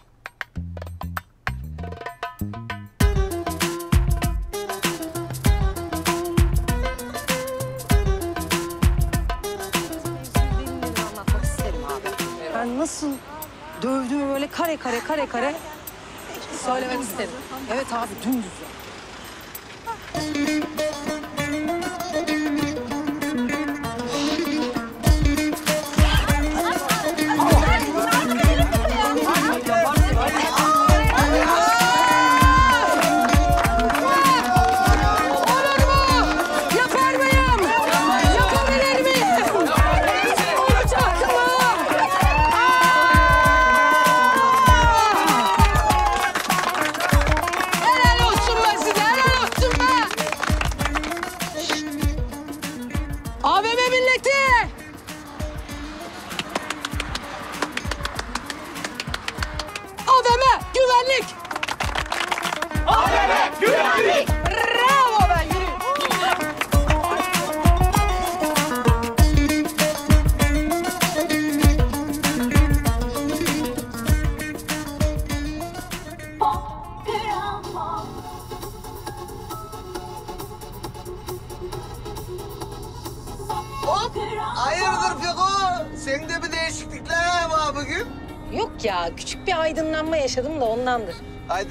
Dövdüğümü böyle kare kare kare kare söylemek isterim. Evet abi dümdüz.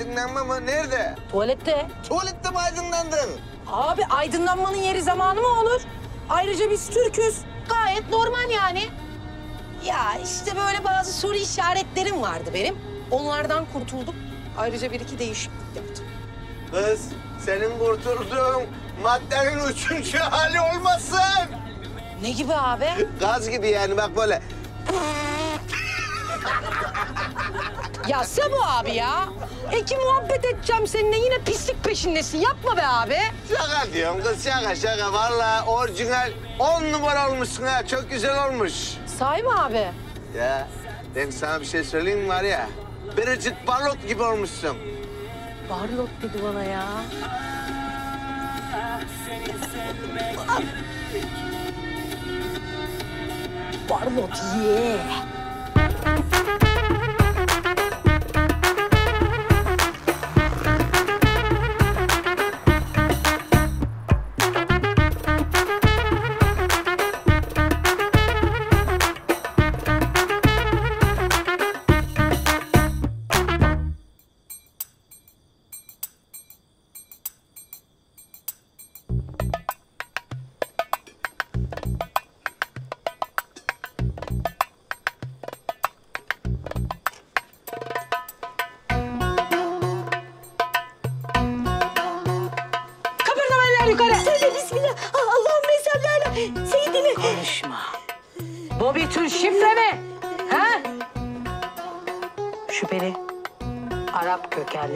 Aydınlanma
mı? Nerede?
Tuvalette.
Tuvalette mi aydınlandın?
Abi aydınlanmanın yeri zamanı mı olur? Ayrıca biz Türk'üz. Gayet normal yani. Ya işte böyle bazı soru işaretlerim vardı benim. Onlardan kurtuldum. Ayrıca bir iki değişiklik yaptım.
Kız, senin kurtulduğun maddenin üçüncü hali olmasın.
Ne gibi abi?
Gaz gibi yani bak böyle.
ya Sebo abi ya. Eki muhabbet edeceğim seninle yine pislik peşindesin. Yapma be abi.
Şaka diyorum kız şaka şaka. Vallahi orijinal on numara olmuşsun ha. Çok güzel olmuş.
Sahi mi abi?
Ya ben sana bir şey söyleyeyim mi var ya. Biricik balot gibi olmuşsun.
Barlot dedi bana ya. Barlot ye. Kıpırdama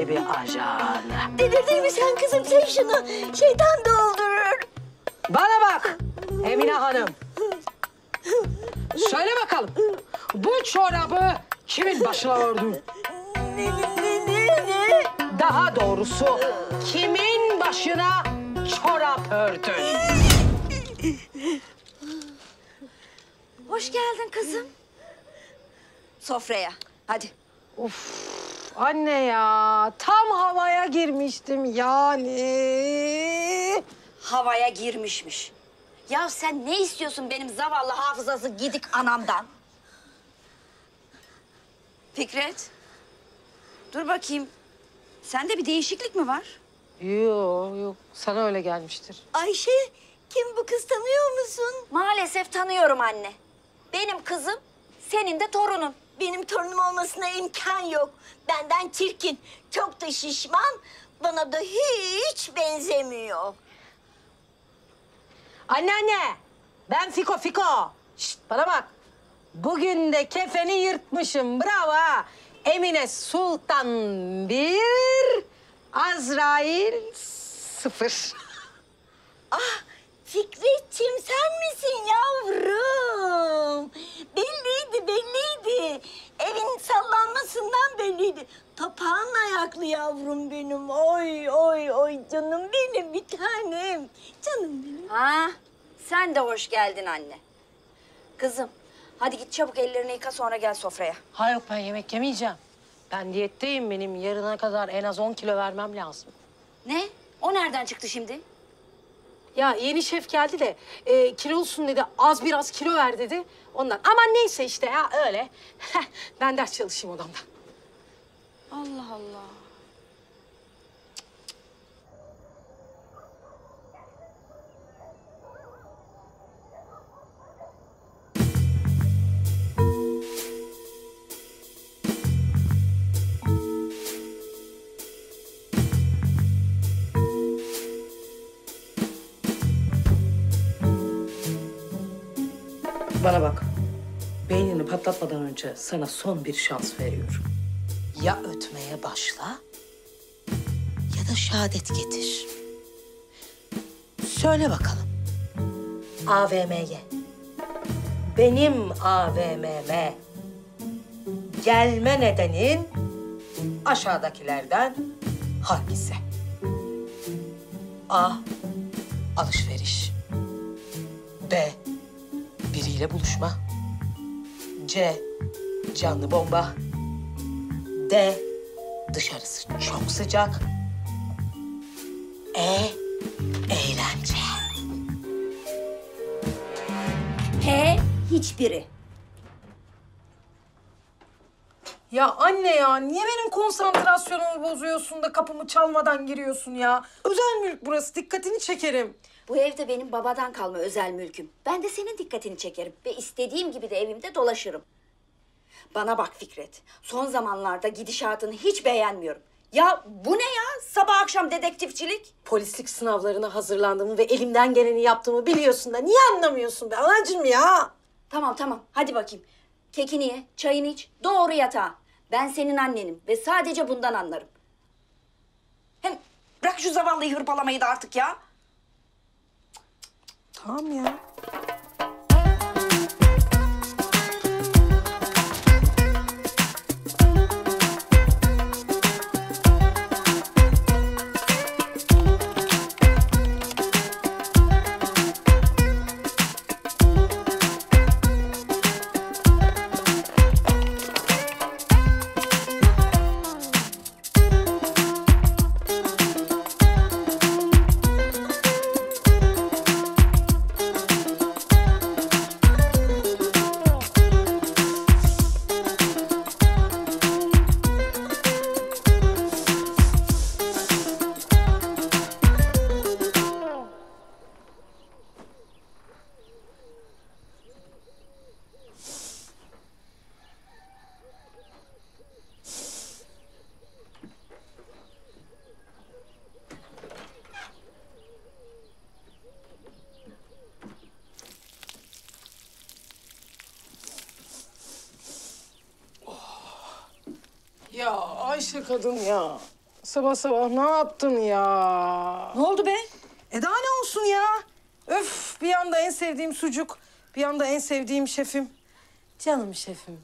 Kökenli bir ajan.
Delirdin mi sen kızım? Sen şunu. Şeytan doldurur.
Bana bak Emine Hanım. Söyle bakalım. Bu çorabı kimin başına ördün?
Ne, ne, ne, ne?
Daha doğrusu kimin başına çorap ördün?
Hoş geldin kızım. Sofraya. Hadi.
Anne ya tam havaya girmiştim yani.
Havaya girmişmiş. Ya sen ne istiyorsun benim zavallı hafızası gidik anamdan? Fikret. Dur bakayım. Sende bir değişiklik mi var?
Yok yok sana öyle gelmiştir.
Ayşe kim bu kız tanıyor musun?
Maalesef tanıyorum anne. Benim kızım, senin de torunun.
Benim torunum olmasına imkan yok. Benden çirkin, çok da şişman, bana da hiç benzemiyor.
Anneanne ben Fiko Fiko. Şşt bana bak. Bugün de kefeni yırtmışım bravo ha. Emine Sultan bir, Azrail sıfır.
Fikret'cim sen misin yavrum? Belliydi belliydi. Evin sallanmasından belliydi. Papağan ayaklı yavrum benim. Oy oy oy canım benim bir tanem. Canım benim.
Ha, sen de hoş geldin anne. Kızım, hadi git çabuk ellerini yıka sonra gel sofraya.
Ha yok ben yemek yemeyeceğim. Ben diyetteyim benim yarına kadar en az 10 kilo vermem lazım.
Ne? O nereden çıktı şimdi?
Ya yeni şef geldi de e, kilolusun dedi az biraz kilo ver dedi. Ondan aman neyse işte ya öyle. ben ders çalışayım odamda.
Allah Allah.
Bana bak. Beynini patlatmadan önce sana son bir şans veriyorum. Ya ötmeye başla ya da şehadet getir. Söyle bakalım.
AVM'ye. Benim AVM'me gelme nedenin aşağıdakilerden hangisi? A. Alışveriş. B. Biriyle buluşma. C. Canlı bomba. D. Dışarısı çok sıcak. E. Eğlence.
He, hiçbiri.
Ya anne ya niye benim konsantrasyonumu bozuyorsun da kapımı çalmadan giriyorsun ya? Özel mülk burası dikkatini çekerim.
Bu evde benim babadan kalma özel mülküm. Ben de senin dikkatini çekerim ve istediğim gibi de evimde dolaşırım. Bana bak Fikret, son zamanlarda gidişatını hiç beğenmiyorum. Ya bu ne ya? Sabah akşam dedektifçilik.
Polislik sınavlarına hazırlandığımı ve elimden geleni yaptığımı biliyorsun da niye anlamıyorsun be anacığım ya?
Tamam tamam, hadi bakayım. Kekini ye, çayını iç, doğru yatağa. Ben senin annenim ve sadece bundan anlarım. Hem bırak şu zavallıyı hırpalamayı da artık ya.
Tamam ya. Kadın ya. Sabah sabah ne yaptın ya?
Ne oldu be?
E daha ne olsun ya? Öf bir yanda en sevdiğim sucuk, bir yanda en sevdiğim şefim. Canım şefim.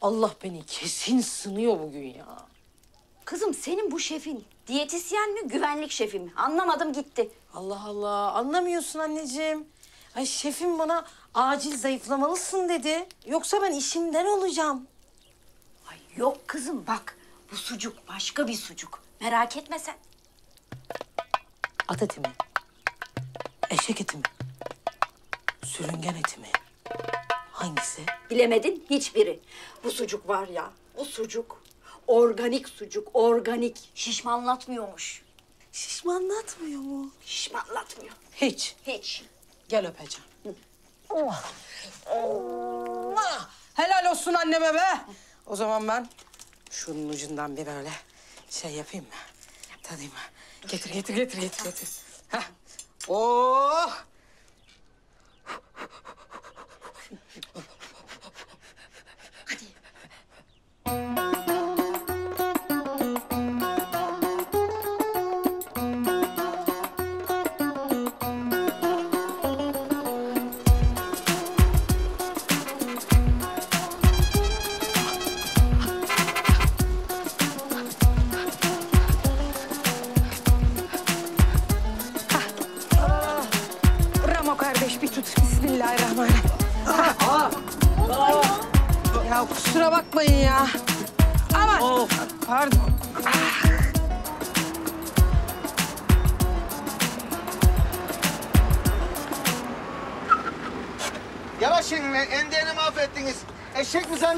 Allah beni kesin sınıyor bugün ya.
Kızım senin bu şefin diyetisyen mi, güvenlik şefi mi? Anlamadım gitti.
Allah Allah anlamıyorsun anneciğim. Ay şefim bana acil zayıflamalısın dedi. Yoksa ben işimden olacağım.
Ay yok kızım bak bu sucuk başka bir sucuk. Merak etme sen.
At eti mi? Eşek eti mi? Sürüngen eti mi? Hangisi?
Bilemedin hiçbiri. Bu sucuk var ya bu sucuk organik sucuk organik şişmanlatmıyormuş.
Şişmanlatmıyor mu?
Şişmanlatmıyor.
Hiç.
Hiç.
Gel öpeceğim. Oh. Oh. Helal olsun anneme be. O zaman ben şunun ucundan bir böyle şey yapayım mı? Tadayım mı? Getir, getir, getir, getir, getir. Heh. Oh!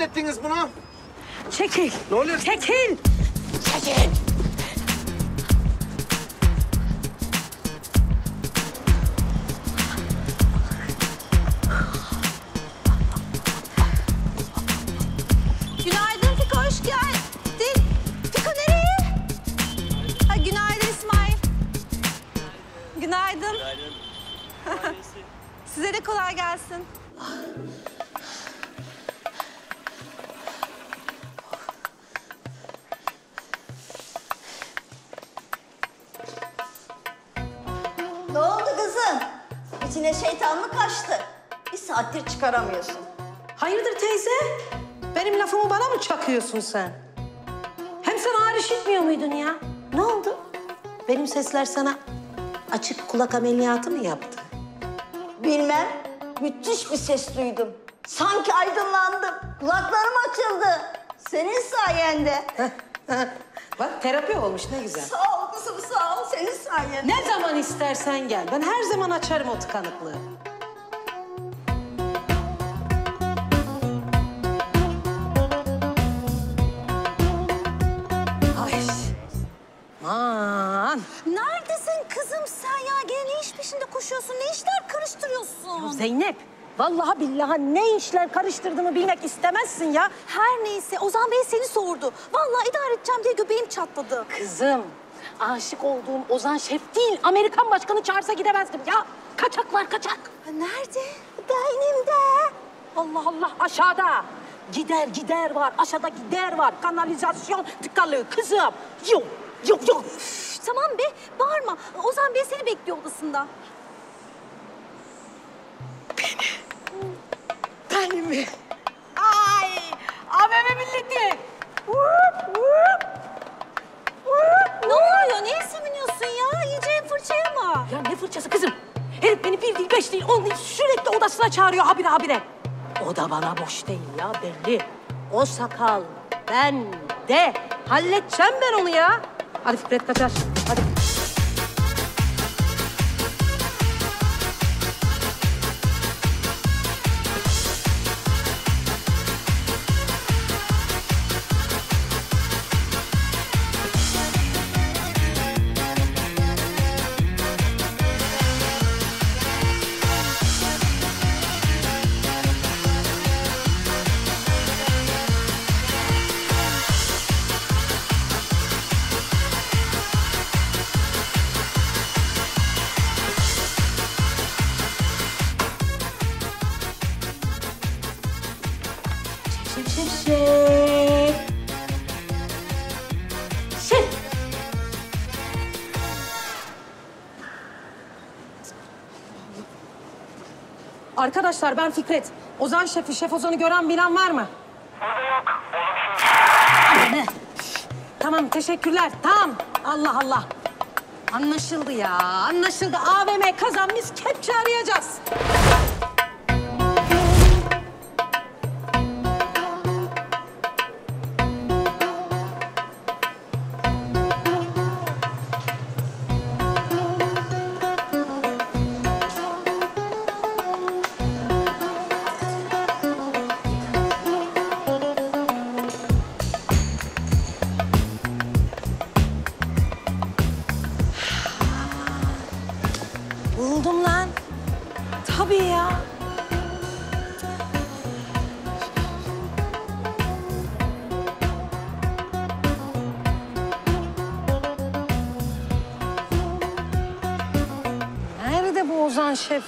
Zannettiniz bunu?
Çekil.
Ne oluyor?
Çekil. Sen? Hem sen ağır işitmiyor muydun ya? Ne oldu? Benim sesler sana açık kulak ameliyatı mı yaptı?
Bilmem. Müthiş bir ses duydum. Sanki aydınlandım. Kulaklarım açıldı. Senin sayende.
Bak terapi olmuş ne güzel.
Sağ ol kızım sağ ol. Senin sayende.
Ne zaman istersen gel. Ben her zaman açarım o tıkanıklığı.
Koşuyorsun? Ne işler karıştırıyorsun?
Zeynep. Vallahi billahi ne işler karıştırdığımı bilmek istemezsin ya.
Her neyse Ozan Bey seni sordu. Vallahi idare edeceğim diye göbeğim çatladı.
Kızım, aşık olduğum Ozan Şef değil, Amerikan başkanı çağırsa gidemezdim ya. Kaçak var kaçak.
Ha, nerede?
Beynimde. Allah Allah aşağıda. Gider gider var, aşağıda gider var. Kanalizasyon tıkalı kızım. Yok, yok, yok.
Üf, tamam be bağırma. Ozan Bey seni bekliyor odasında.
Ben mi? Ay, AVM milleti. Vup, vup.
Ne oluyor? Neye seviniyorsun ya? Yiyeceğin fırçaya mı?
Ya ne fırçası kızım? Herif beni bir değil, beş değil, on değil sürekli odasına çağırıyor habire habire. O da bana boş değil ya belli. O sakal ben de. Halledeceğim ben onu ya. Hadi Fikret kaçar. Hadi. Arkadaşlar ben Fikret. Ozan Şef'i, Şef Ozan'ı gören bilen var mı? Burada yok. Ne? Tamam teşekkürler. Tamam. Allah Allah. Anlaşıldı ya. Anlaşıldı. AVM kazan biz kepçe arayacağız.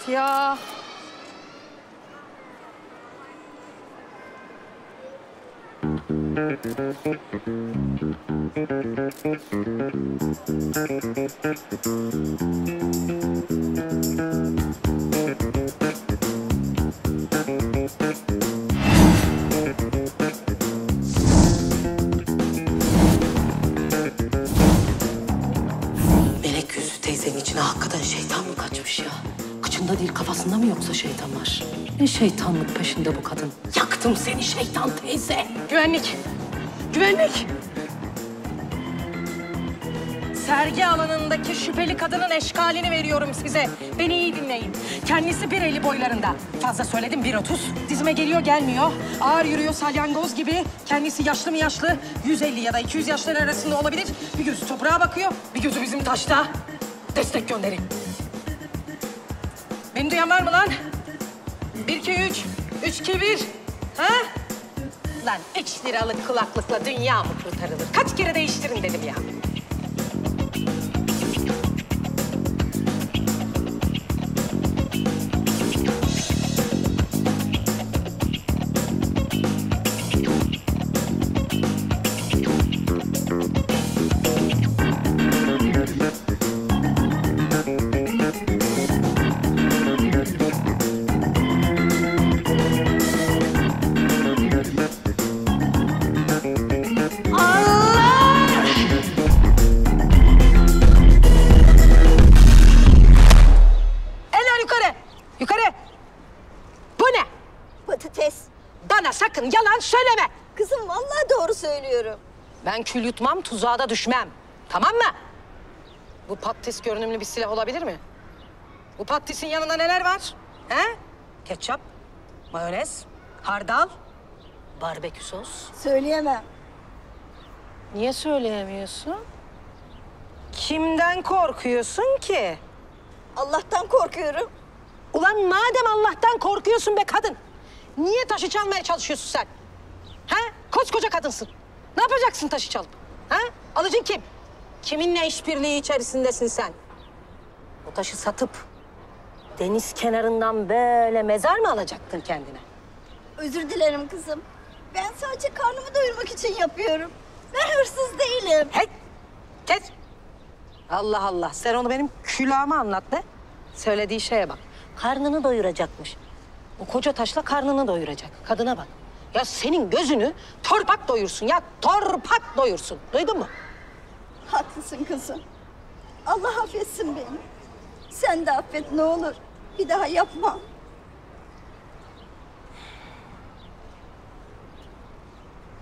Ozan Şef ya?
Şeytanlık peşinde bu kadın? Yaktım seni şeytan teyze.
Güvenlik. Güvenlik. Sergi alanındaki şüpheli kadının eşkalini veriyorum size. Beni iyi dinleyin. Kendisi bir eli boylarında. Fazla söyledim 1.30. Dizime geliyor gelmiyor. Ağır yürüyor salyangoz gibi. Kendisi yaşlı mı yaşlı? 150 ya da 200 yaşları arasında olabilir. Bir gözü toprağa bakıyor, bir gözü bizim taşta. Destek gönderin. Beni duyan var mı lan? Bir, iki, üç. Üç, iki, bir. Ha? Lan üç liralık kulaklıkla dünya mı kurtarılır? Kaç kere değiştirin dedim ya. Sakın yalan söyleme.
Kızım vallahi doğru söylüyorum.
Ben kül yutmam, tuzağa da düşmem. Tamam mı? Bu patates görünümlü bir silah olabilir mi? Bu patatesin yanında neler var? He? Ketçap, mayonez, hardal, barbekü sos.
Söyleyemem.
Niye söyleyemiyorsun? Kimden korkuyorsun ki?
Allah'tan korkuyorum.
Ulan madem Allah'tan korkuyorsun be kadın. Niye taşı çalmaya çalışıyorsun sen? Ha? Koskoca kadınsın. Ne yapacaksın taşı çalıp? Ha? Alıcın kim? Kiminle işbirliği içerisindesin sen? O taşı satıp deniz kenarından böyle mezar mı alacaktın kendine?
Özür dilerim kızım. Ben sadece karnımı doyurmak için yapıyorum. Ben hırsız değilim.
Hey! Kes! Allah Allah. Sen onu benim külahıma anlat ne? Söylediği şeye bak. Karnını doyuracakmış. O koca taşla karnını doyuracak. Kadına bak. Ya senin gözünü torpak doyursun ya. Torpak doyursun. Duydun mu?
Haklısın kızım. Allah affetsin beni. Sen de affet ne olur. Bir daha yapmam.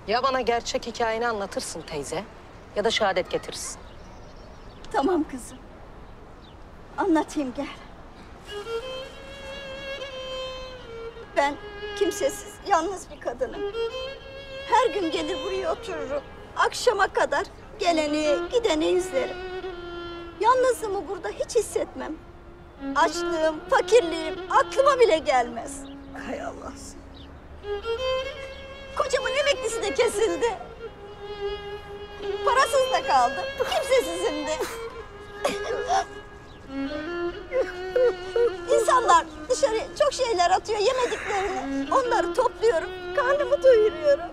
Ya bana gerçek hikayeni anlatırsın teyze ya da şehadet getirirsin.
Tamam kızım. Anlatayım gel. Ben kimsesiz, yalnız bir kadınım. Her gün gelir buraya otururum. Akşama kadar geleni, gideni izlerim. Yalnızlığımı burada hiç hissetmem. Açlığım, fakirliğim aklıma bile gelmez. Hay Allah. Kocamın emeklisi de kesildi. Parasız da kaldım. Kimsesizim de. İnsanlar dışarı çok şeyler atıyor yemediklerini. Onları topluyorum. Karnımı doyuruyorum.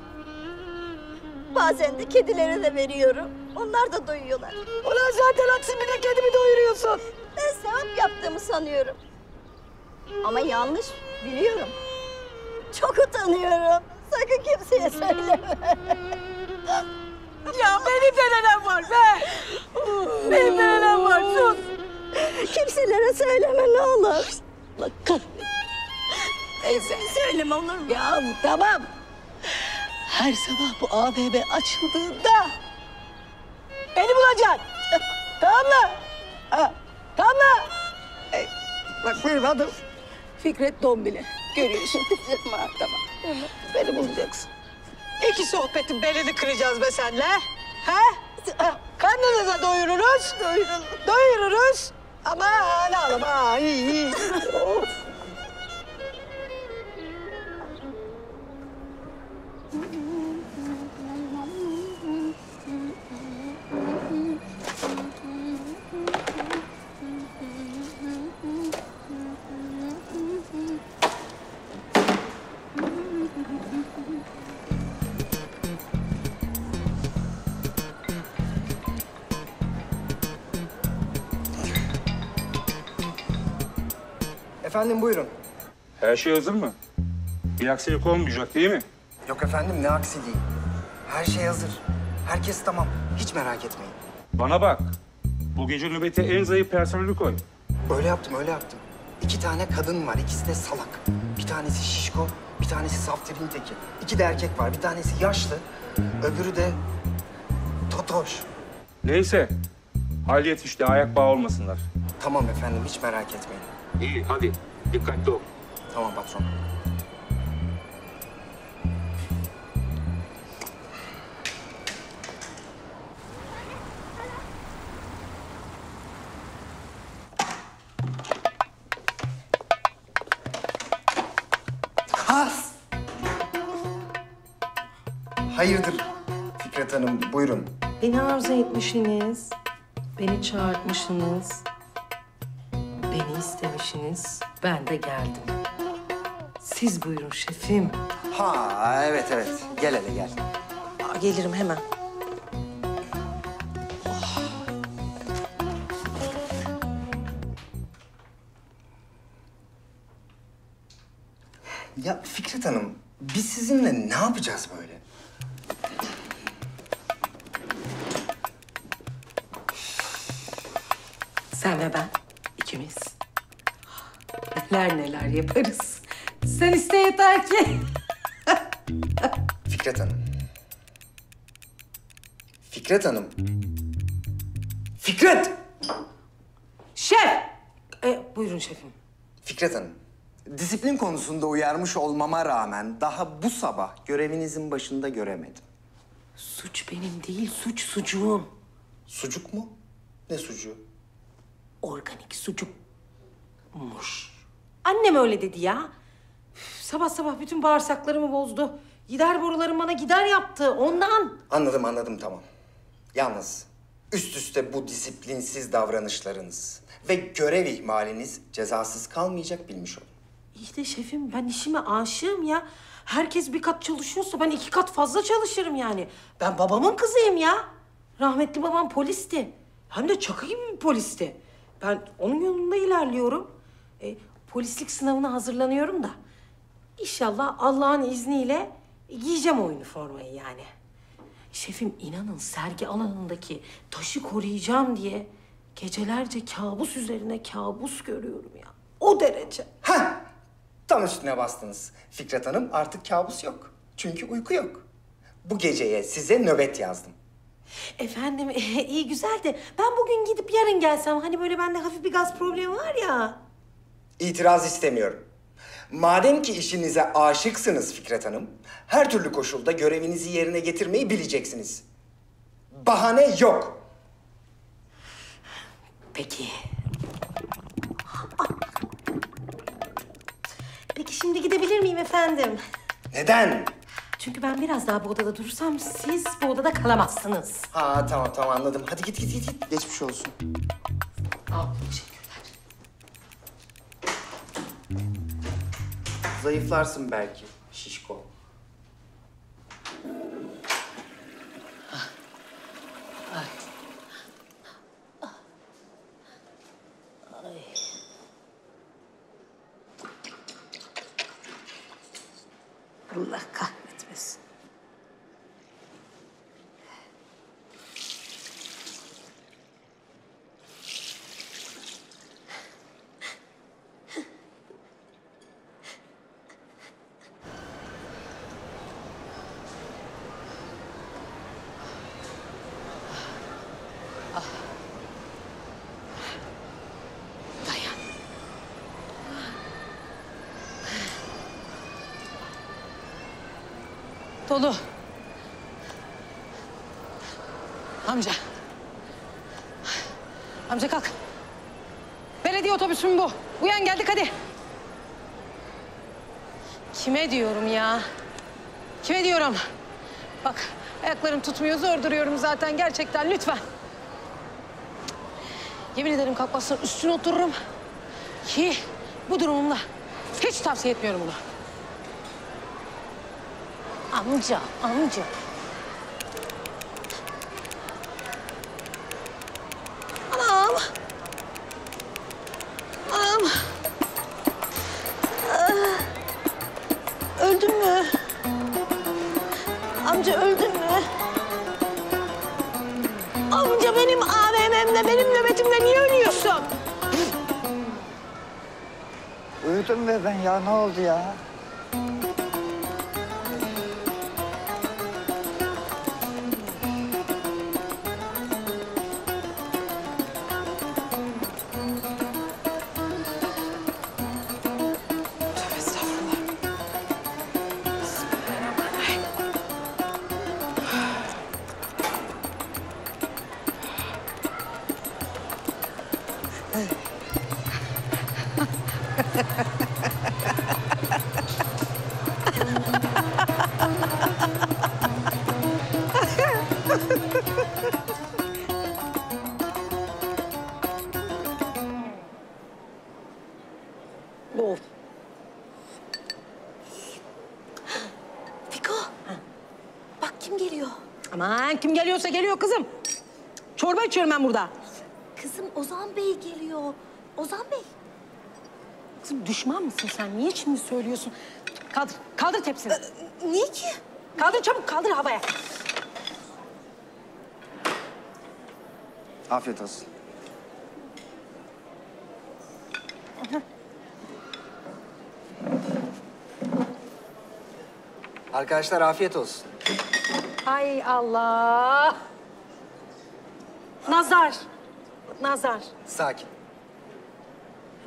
Bazen de kedilere de veriyorum. Onlar da doyuyorlar.
Ulan zaten açsın bir de kendimi doyuruyorsun.
Ben sevap yaptığımı sanıyorum. Ama yanlış biliyorum. Çok utanıyorum. Sakın kimseye söyleme.
Ya benim de nenem var be. Benim de nenem var sus.
Kimselere söyleme ne olur.
Bakın. Teyze.
Söyleme olur mu?
Ya tamam. Her sabah bu AVM açıldığında beni bulacaksın. tamam mı? Ha, tamam mı? Ey, bak benim adım Fikret Dombili. Görüyorsun. tamam, tamam. Beni bulacaksın. İki sohbetin belini kıracağız be senle. Ha? Karnını da doyururuz. Doyururuz. Doyururuz. Aman ağlama. İyi, iyi. Of.
Efendim buyurun.
Her şey hazır mı? Bir aksilik olmayacak değil mi?
Yok efendim ne aksi değil. Her şey hazır. Herkes tamam. Hiç merak etmeyin.
Bana bak. Bu gece nöbete en zayıf personeli koy.
Öyle yaptım öyle yaptım. İki tane kadın var, ikisi de salak. Bir tanesi şişko, bir tanesi saftirin teki. İki de erkek var, bir tanesi yaşlı, öbürü de totoş.
Neyse. Hallet işte ayak bağı olmasınlar.
Tamam efendim, hiç merak etmeyin.
İyi hadi. Dikkatli ol.
Tamam patron. Has! Hayırdır Fikret Hanım, buyurun.
Beni arzu etmişsiniz. Beni çağırtmışsınız. İstemişsiniz. Ben de geldim. Siz buyurun şefim.
Ha, evet evet. Gel hele gel.
Aa, gelirim hemen.
Ya Fikret Hanım, biz sizinle ne yapacağız böyle?
Sen ve ben ikimiz. Neler neler yaparız. Sen iste yeter ki.
Fikret Hanım. Fikret Hanım. Fikret!
Şef! E, buyurun şefim.
Fikret Hanım. Disiplin konusunda uyarmış olmama rağmen daha bu sabah görevinizin başında göremedim.
Suç benim değil, suç sucuğun.
Sucuk mu? Ne sucuğu?
Organik sucukmuş. Annem öyle dedi ya. Üf, Sabah sabah bütün bağırsaklarımı bozdu. Gider borularım bana gider yaptı ondan.
Anladım anladım tamam. Yalnız üst üste bu disiplinsiz davranışlarınız ve görev ihmaliniz cezasız kalmayacak bilmiş olun.
İyi de şefim ben işime aşığım ya. Herkes bir kat çalışıyorsa ben iki kat fazla çalışırım yani. Ben babamın kızıyım ya. Rahmetli babam polisti. Hem de çakı gibi bir polisti. Ben onun yolunda ilerliyorum. E, polislik sınavına hazırlanıyorum da. İnşallah Allah'ın izniyle giyeceğim o üniformayı yani. Şefim inanın sergi alanındaki taşı koruyacağım diye gecelerce kabus üzerine kabus görüyorum ya. O derece.
Heh, tam üstüne bastınız. Fikret Hanım artık kabus yok. Çünkü uyku yok. Bu geceye size nöbet yazdım.
Efendim iyi güzel de ben bugün gidip yarın gelsem hani böyle bende hafif bir gaz problemi var ya.
İtiraz istemiyorum. Madem ki işinize aşıksınız Fikret Hanım, her türlü koşulda görevinizi yerine getirmeyi bileceksiniz. Bahane yok.
Peki. Peki şimdi gidebilir miyim efendim?
Neden?
Çünkü ben biraz daha bu odada durursam siz bu odada kalamazsınız.
Ha tamam tamam anladım. Hadi git git git. git. Geçmiş olsun.
Al teşekkürler.
Zayıflarsın belki şişko.
Allah kahretmesin. Dayan. Dolu. Amca. Amca kalk. Belediye otobüsüm bu. Uyan geldik hadi. Kime diyorum ya? Kime diyorum? Bak ayaklarım tutmuyor zor duruyorum zaten gerçekten lütfen. Yemin ederim kalkmazsan üstüne otururum. Ki bu durumumla hiç tavsiye etmiyorum bunu.
俺们家俺
们家 mısın sen? Niye şimdi söylüyorsun? Kaldır, kaldır tepsini.
Niye ki?
Kaldır çabuk, kaldır havaya.
Afiyet olsun. Arkadaşlar afiyet olsun.
Ay Allah. Nazar. Nazar.
Sakin.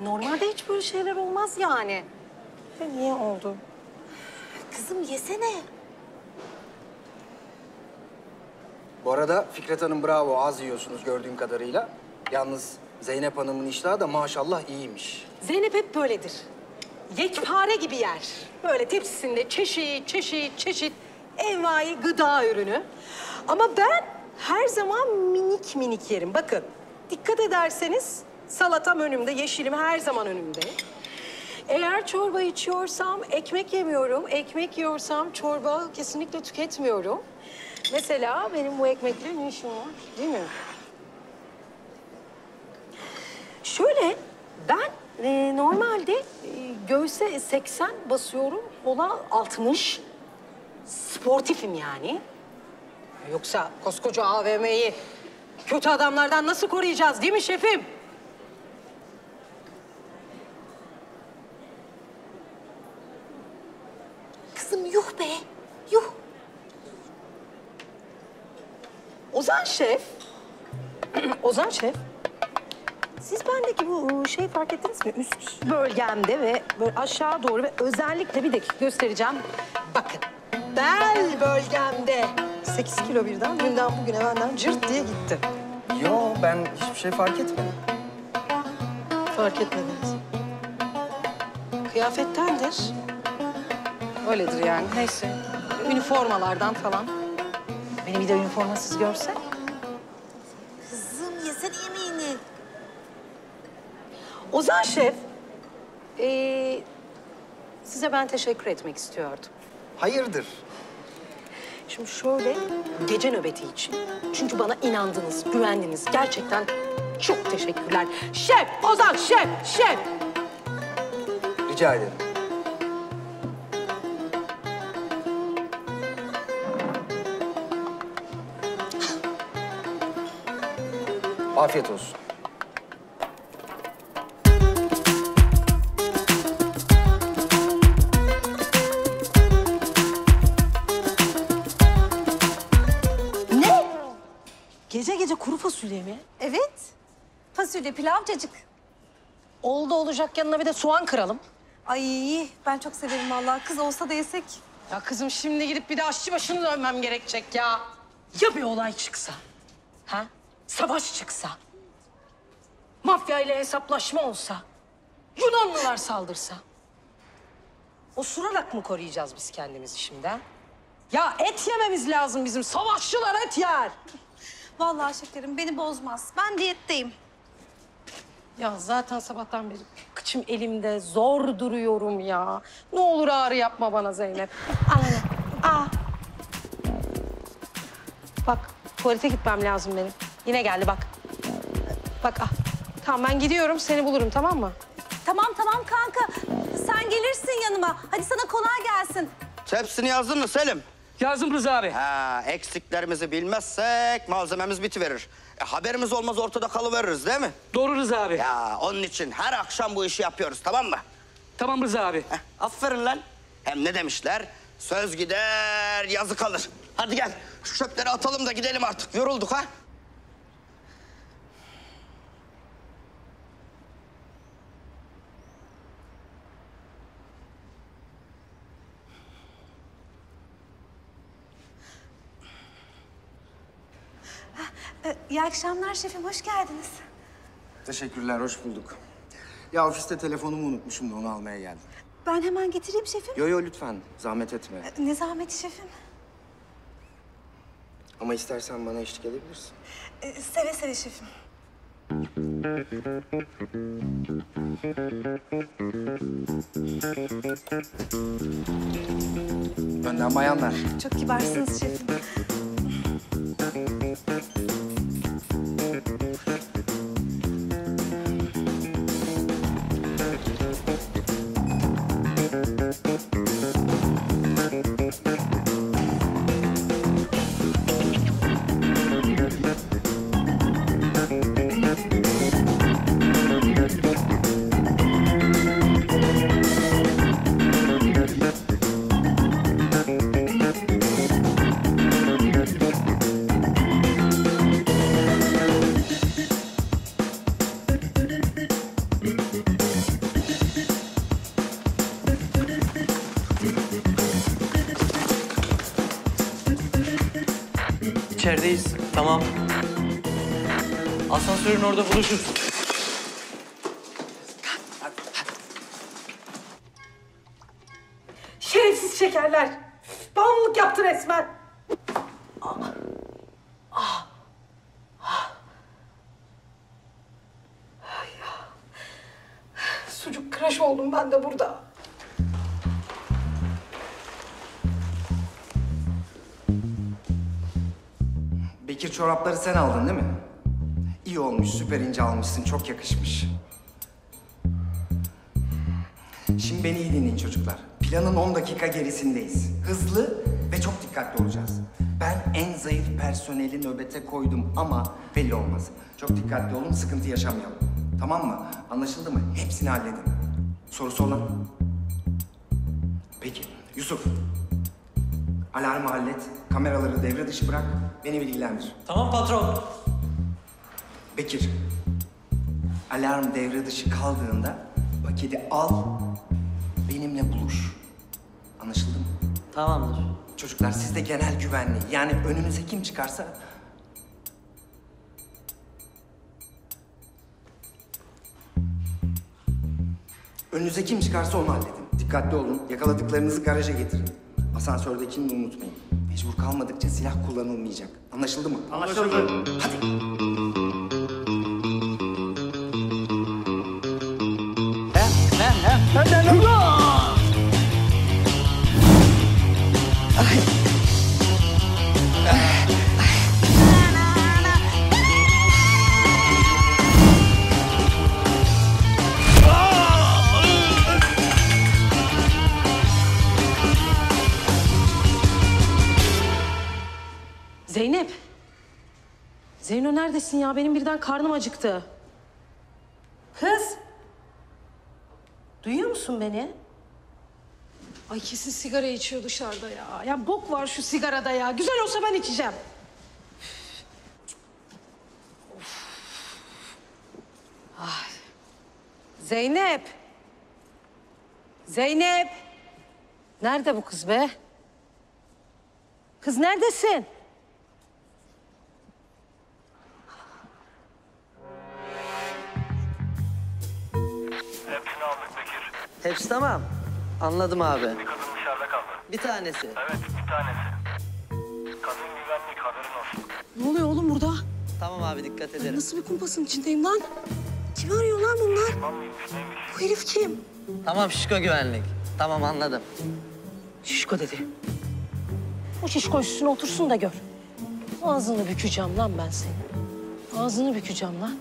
Normalde hiç böyle şeyler olmaz yani. Ya niye oldu?
Kızım yesene.
Bu arada Fikret Hanım bravo az yiyorsunuz gördüğüm kadarıyla. Yalnız Zeynep Hanım'ın iştahı da maşallah iyiymiş.
Zeynep hep böyledir. Yekpare gibi yer. Böyle tepsisinde çeşit, çeşit, çeşit envai gıda ürünü. Ama ben her zaman minik minik yerim. Bakın, dikkat ederseniz salatam önümde, yeşilim her zaman önümde. Eğer çorba içiyorsam ekmek yemiyorum. Ekmek yiyorsam çorba kesinlikle tüketmiyorum. Mesela benim bu ekmekle ne işim var değil mi? Şöyle ben e, normalde e, göğse 80 basıyorum, kola 60. Sportifim yani. Yoksa koskoca AVM'yi kötü adamlardan nasıl koruyacağız değil mi şefim?
Kızım yuh be. Yuh.
Ozan Şef, Ozan Şef, siz bendeki bu şey fark ettiniz mi? Üst bölgemde ve böyle aşağı doğru ve özellikle bir dakika göstereceğim. Bakın, bel bölgemde 8 kilo birden dünden bugüne benden cırt diye gitti.
Yo ben hiçbir şey fark etmedim.
Fark etmediniz. Kıyafettendir. Öyledir yani. Neyse. Üniformalardan falan. Beni bir de üniformasız görse.
Kızım yesene yemeğini.
Ozan Şef, ee, size ben teşekkür etmek istiyordum.
Hayırdır?
Şimdi şöyle, gece nöbeti için. Çünkü bana inandınız, güvendiniz. Gerçekten çok teşekkürler. Şef, Ozan Şef, Şef.
Rica ederim. Afiyet olsun.
Ne? Gece gece kuru fasulye mi?
Evet. Fasulye, pilav, cacık.
Oldu olacak yanına bir de soğan kıralım.
Ay ben çok severim vallahi. Kız olsa da yesek.
Ya kızım şimdi gidip bir de aşçı başını dönmem gerekecek ya. Ya bir olay çıksa? Ha? Savaş çıksa? Mafya ile hesaplaşma olsa? Yunanlılar saldırsa? Osurarak mı koruyacağız biz kendimizi şimdi ha? Ya et yememiz lazım bizim. Savaşçılar et yer.
Vallahi şekerim beni bozmaz. Ben diyetteyim.
Ya zaten sabahtan beri kıçım elimde zor duruyorum ya. Ne olur ağrı yapma bana Zeynep. Al hele. Aa. Bak tuvalete gitmem lazım benim. Yine geldi bak. Bak ah. Tamam ben gidiyorum seni bulurum tamam mı?
Tamam tamam kanka. Sen gelirsin yanıma. Hadi sana kolay gelsin.
Hepsini yazdın mı Selim?
Yazdım Rıza abi.
Ha, eksiklerimizi bilmezsek malzememiz bitiverir. E, haberimiz olmaz ortada kalıveririz değil mi?
Doğru Rıza abi.
Ya onun için her akşam bu işi yapıyoruz tamam mı?
Tamam Rıza abi.
Heh, aferin lan. Hem ne demişler? Söz gider, yazı kalır. Hadi gel, şu çöpleri atalım da gidelim artık. Yorulduk ha.
İyi akşamlar şefim, hoş geldiniz.
Teşekkürler, hoş bulduk. Ya ofiste telefonumu unutmuşum da onu almaya geldim.
Ben hemen getireyim şefim.
Yo yo lütfen, zahmet etme.
Ne zahmeti şefim.
Ama istersen bana eşlik edebilirsin.
Ee, seve seve şefim.
Önden bayanlar.
Çok kibarsınız şefim.
İçerideyiz. Tamam. Asansörün orada buluşuruz.
Şerefsiz şekerler. Bağımlılık yaptı resmen. Sucuk kıraş oldum ben de burada.
Çorapları sen aldın değil mi? İyi olmuş, süper ince almışsın, çok yakışmış. Şimdi beni iyi dinleyin çocuklar. Planın 10 dakika gerisindeyiz. Hızlı ve çok dikkatli olacağız. Ben en zayıf personeli nöbete koydum ama belli olmaz. Çok dikkatli olun, sıkıntı yaşamayalım. Tamam mı? Anlaşıldı mı? Hepsini halledin. Sorusu olan? Peki. Yusuf. Alarmı hallet, kameraları devre dışı bırak, beni bilgilendir.
Tamam patron.
Bekir, alarm devre dışı kaldığında paketi al, benimle buluş. Anlaşıldı mı?
Tamamdır.
Çocuklar siz de genel güvenliği, yani önünüze kim çıkarsa... Önünüze kim çıkarsa onu halledin. Dikkatli olun, yakaladıklarınızı garaja getirin. Asansördekini de unutmayın. Mecbur kalmadıkça silah kullanılmayacak. Anlaşıldı mı?
Anlaşıldı.
Hadi.
Zeynep. Neredesin ya? Benim birden karnım acıktı. Kız. Duyuyor musun beni? Ay kesin sigara içiyor dışarıda ya. Ya bok var şu sigarada ya. Güzel olsa ben içeceğim. Ay. Zeynep. Zeynep. Nerede bu kız be? Kız neredesin?
Hepsini aldık Bekir.
Hepsi tamam. Anladım abi.
Bir kadın dışarıda kaldı.
Bir tanesi.
Evet bir tanesi. Kadın güvenlik haberin olsun.
Ne oluyor oğlum burada?
Tamam abi dikkat ederim.
Nasıl bir kumpasın içindeyim lan? Kim arıyor lan bunlar?
Tamam mıymış neymiş?
Bu herif kim?
Tamam şişko güvenlik. Tamam anladım.
Şişko dedi. O şişko üstüne otursun da gör. Ağzını bükeceğim lan ben senin. Ağzını bükeceğim lan.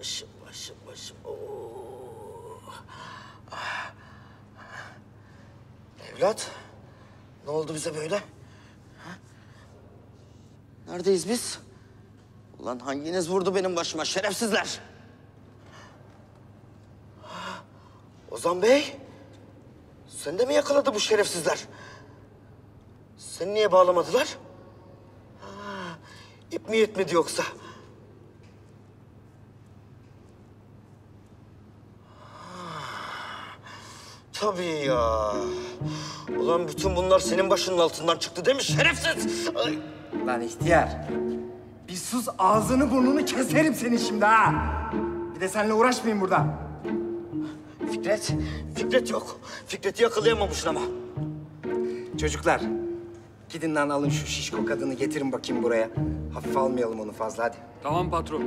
başım, başım, başım. Ah. Evlat, ne oldu bize böyle? Ha? Neredeyiz biz? Ulan hanginiz vurdu benim başıma şerefsizler? Ah. Ozan Bey, sen de mi yakaladı bu şerefsizler? Seni niye bağlamadılar? Ha, ip mi yetmedi yoksa? Tabii ya. Ulan bütün bunlar senin başının altından çıktı değil mi şerefsiz? Ay.
Lan ihtiyar. Bir sus ağzını burnunu keserim senin şimdi ha. Bir de seninle uğraşmayayım burada.
Fikret, Fikret yok. Fikret'i yakalayamamışsın ama.
Çocuklar, gidin lan alın şu şişko kadını getirin bakayım buraya. Hafif almayalım onu fazla hadi.
Tamam patron.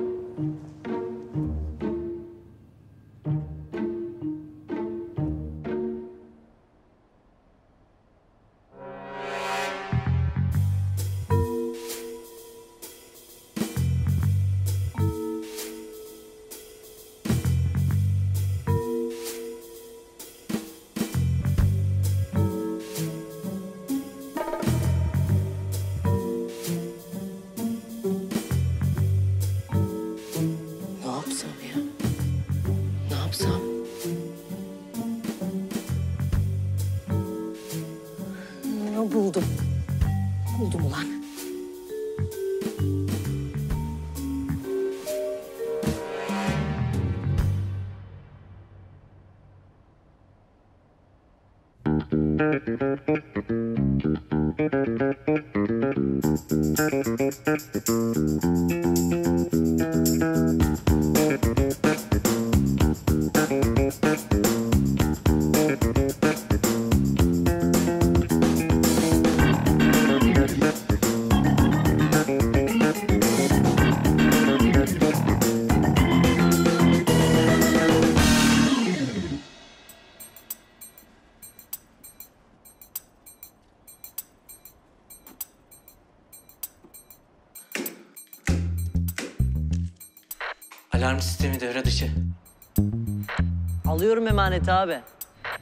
Emaneti abi.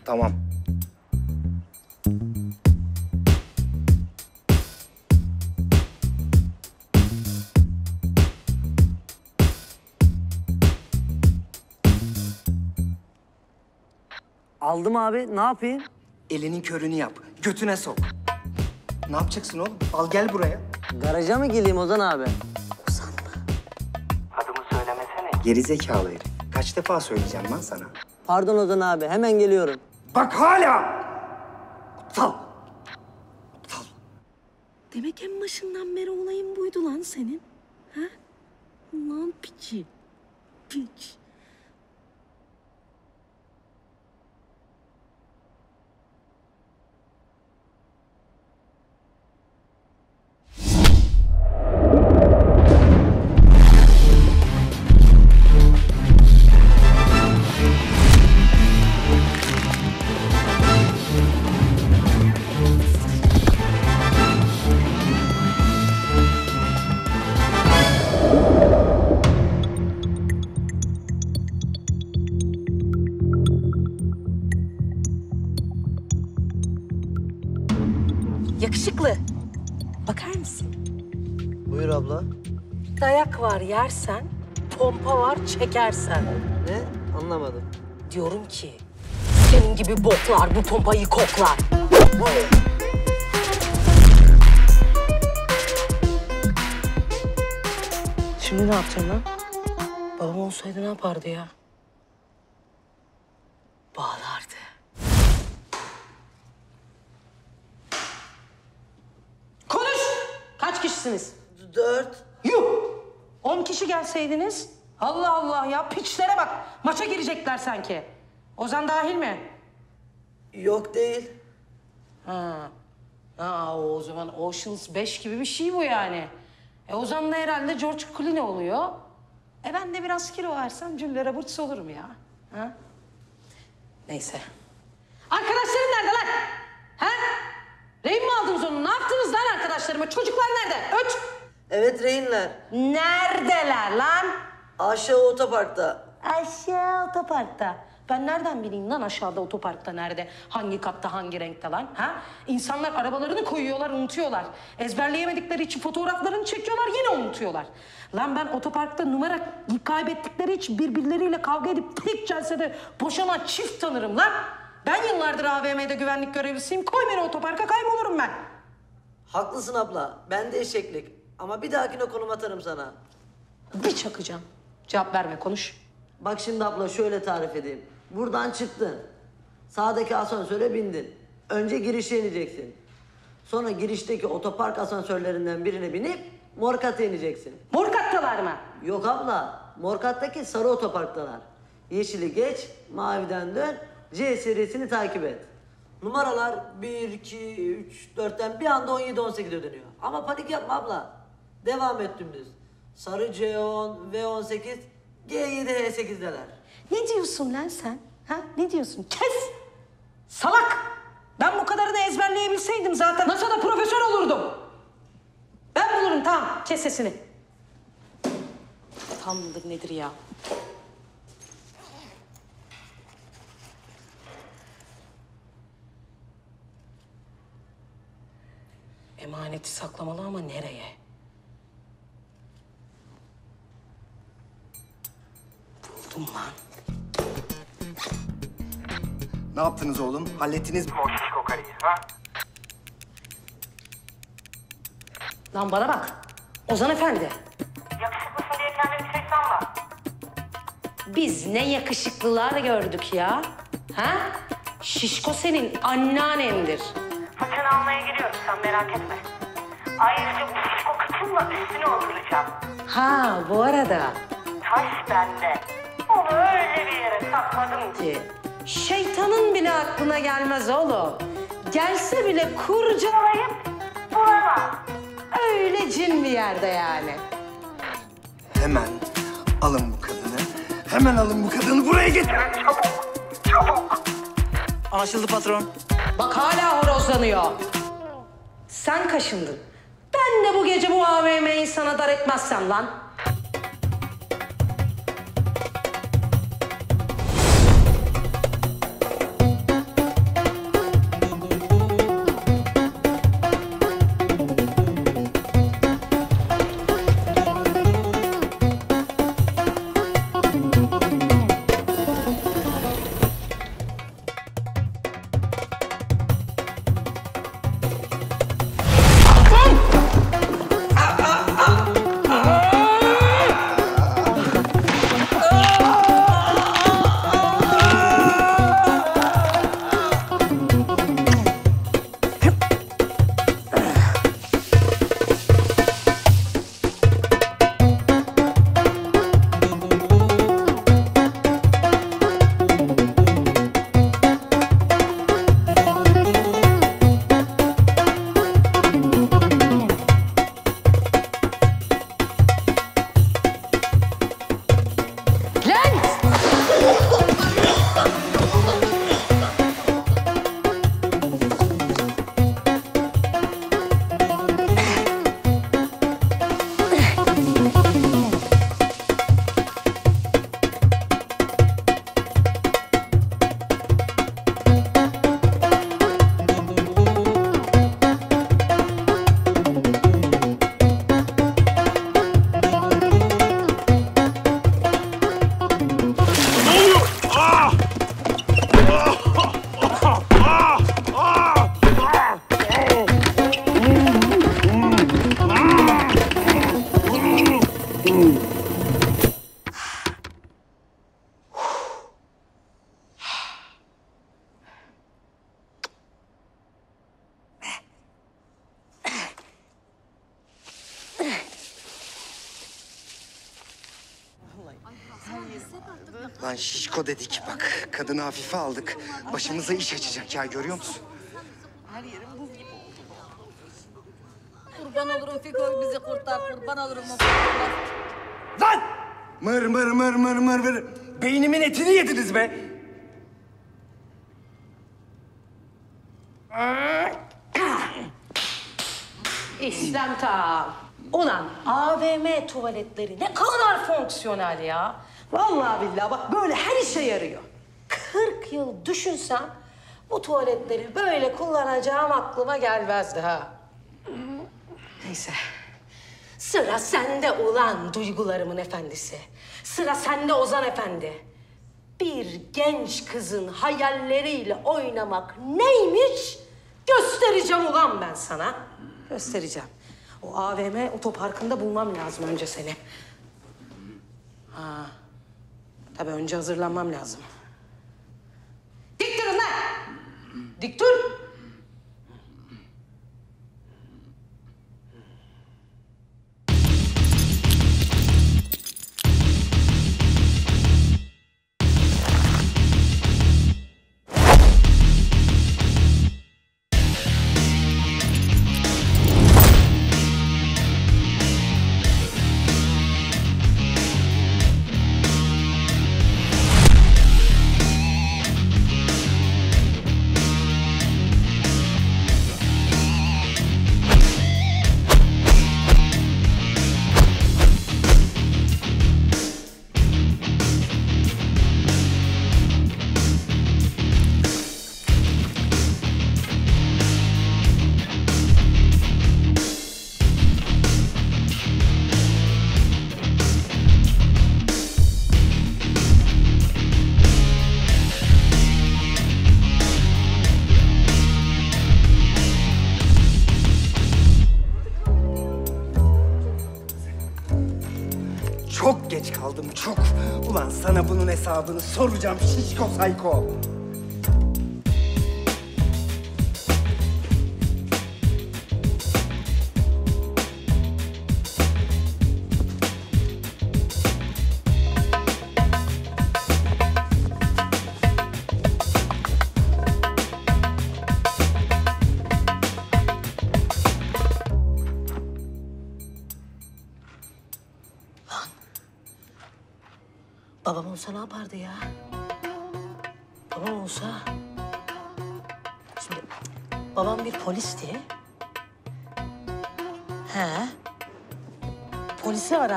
Tamam.
Aldım abi. Ne yapayım?
Elinin körünü yap. Götüne sok. Ne yapacaksın oğlum? Al gel buraya.
Garaja mı geleyim Ozan abi?
Adımı söylemesene.
Geri zekalı herif. Kaç defa söyleyeceğim lan sana?
Pardon Ozan abi. Hemen geliyorum.
Bak hala! Aptal!
Demek en başından beri olayın buydu lan senin. Ha? Lan piçi. Piç. Yakışıklı. Bakar mısın?
Buyur abla.
Dayak var yersen, pompa var çekersen.
Ne? Anlamadım.
Diyorum ki senin gibi boklar bu pompayı koklar. Şimdi ne yapacaksın lan? Babam olsaydı ne yapardı ya? Bağlardı. Konuş! Kaç kişisiniz?
Dört.
Yuh! On kişi gelseydiniz. Allah Allah ya piçlere bak. Maça girecekler sanki. Ozan dahil mi?
Yok değil.
Ha. Ha o zaman Oceans 5 gibi bir şey bu yani. E Ozan da herhalde George Clooney oluyor. E ben de biraz kilo versem Julia Roberts olurum ya. Ha? Neyse. Arkadaşların nerede lan? Ha? Rehin mi aldınız onu? Ne yaptınız lan arkadaşlarıma? Çocuklar nerede? Öç!
Evet rehinler.
Neredeler lan?
Aşağı otoparkta.
Aşağı otoparkta. Ben nereden bileyim lan aşağıda otoparkta nerede, hangi katta, hangi renkte lan? Ha? İnsanlar arabalarını koyuyorlar, unutuyorlar. Ezberleyemedikleri için fotoğraflarını çekiyorlar, yine unutuyorlar. Lan ben otoparkta numara kaybettikleri için birbirleriyle kavga edip tek celsede boşanan çift tanırım lan. Ben yıllardır AVM'de güvenlik görevlisiyim. Koy beni otoparka kaybolurum ben.
Haklısın abla. Ben de eşeklik. Ama bir dahakine konum atarım sana.
Bir çakacağım. Cevap verme, konuş.
Bak şimdi abla şöyle tarif edeyim. Buradan çıktın. Sağdaki asansöre bindin. Önce girişe ineceksin. Sonra girişteki otopark asansörlerinden birine binip Morkat'a ineceksin.
Morkat'talar mı?
Yok abla. Morkat'taki sarı otoparktalar. Yeşili geç, maviden dön, C serisini takip et. Numaralar 1, 2, 3, 4'ten bir anda 17, 18'e dönüyor. Ama panik yapma abla. Devam et dümdüz. Sarı C10, V18, G7, H8'deler.
Ne diyorsun lan sen? Ha? Ne diyorsun? Kes! Salak! Ben bu kadarını ezberleyebilseydim zaten NASA'da profesör olurdum. Ben bulurum tamam. Kes sesini. Tam mıdır nedir ya? Emaneti saklamalı ama nereye? Buldum lan.
Ne yaptınız oğlum? Hallettiniz mi?
O şişko karıyı ha?
Lan bana bak. Ozan Efendi.
Yakışıklısın diye kendini şey sanma.
Biz ne yakışıklılar gördük ya. Ha? Şişko senin anneannendir.
Fırçanı almaya gidiyorum sen merak etme. Ayrıca bu şişko kıçımla üstüne oturacağım.
Ha bu arada
Taş bende. Onu öyle bir yere sakladım ki.
ki şeytanın bile aklına gelmez oğlum. Gelse bile kurcalayıp
Bulamam.
öyle cin bir yerde yani.
Hemen alın bu kadını. Hemen alın bu kadını buraya getirin.
Çabuk, çabuk.
Anlaşıldı patron.
Bak hala horozlanıyor. Sen kaşındın. Ben de bu gece bu AVM'yi sana dar etmezsem lan.
Şişko dedik bak. Kadını hafife aldık. Başımıza iş açacak ya görüyor musun?
Kurban olurum Fiko bizi kurtar. Kurban olurum.
Lan! Mır mır mır mır mır mır. Beynimin etini yediniz be.
İşlem tam. Ulan AVM tuvaletleri ne kadar fonksiyonel ya. Vallahi billahi bak böyle her işe yarıyor. 40 yıl düşünsem bu tuvaletleri böyle kullanacağım aklıma gelmezdi ha. Neyse. Sıra sende ulan duygularımın efendisi. Sıra sende Ozan Efendi. Bir genç kızın hayalleriyle oynamak neymiş göstereceğim ulan ben sana. Göstereceğim. O AVM otoparkında bulmam lazım önce seni. Ha. Tabii önce hazırlanmam lazım. Dik durun lan! Dik dur!
Hesabını soracağım şişko sayko.
Babam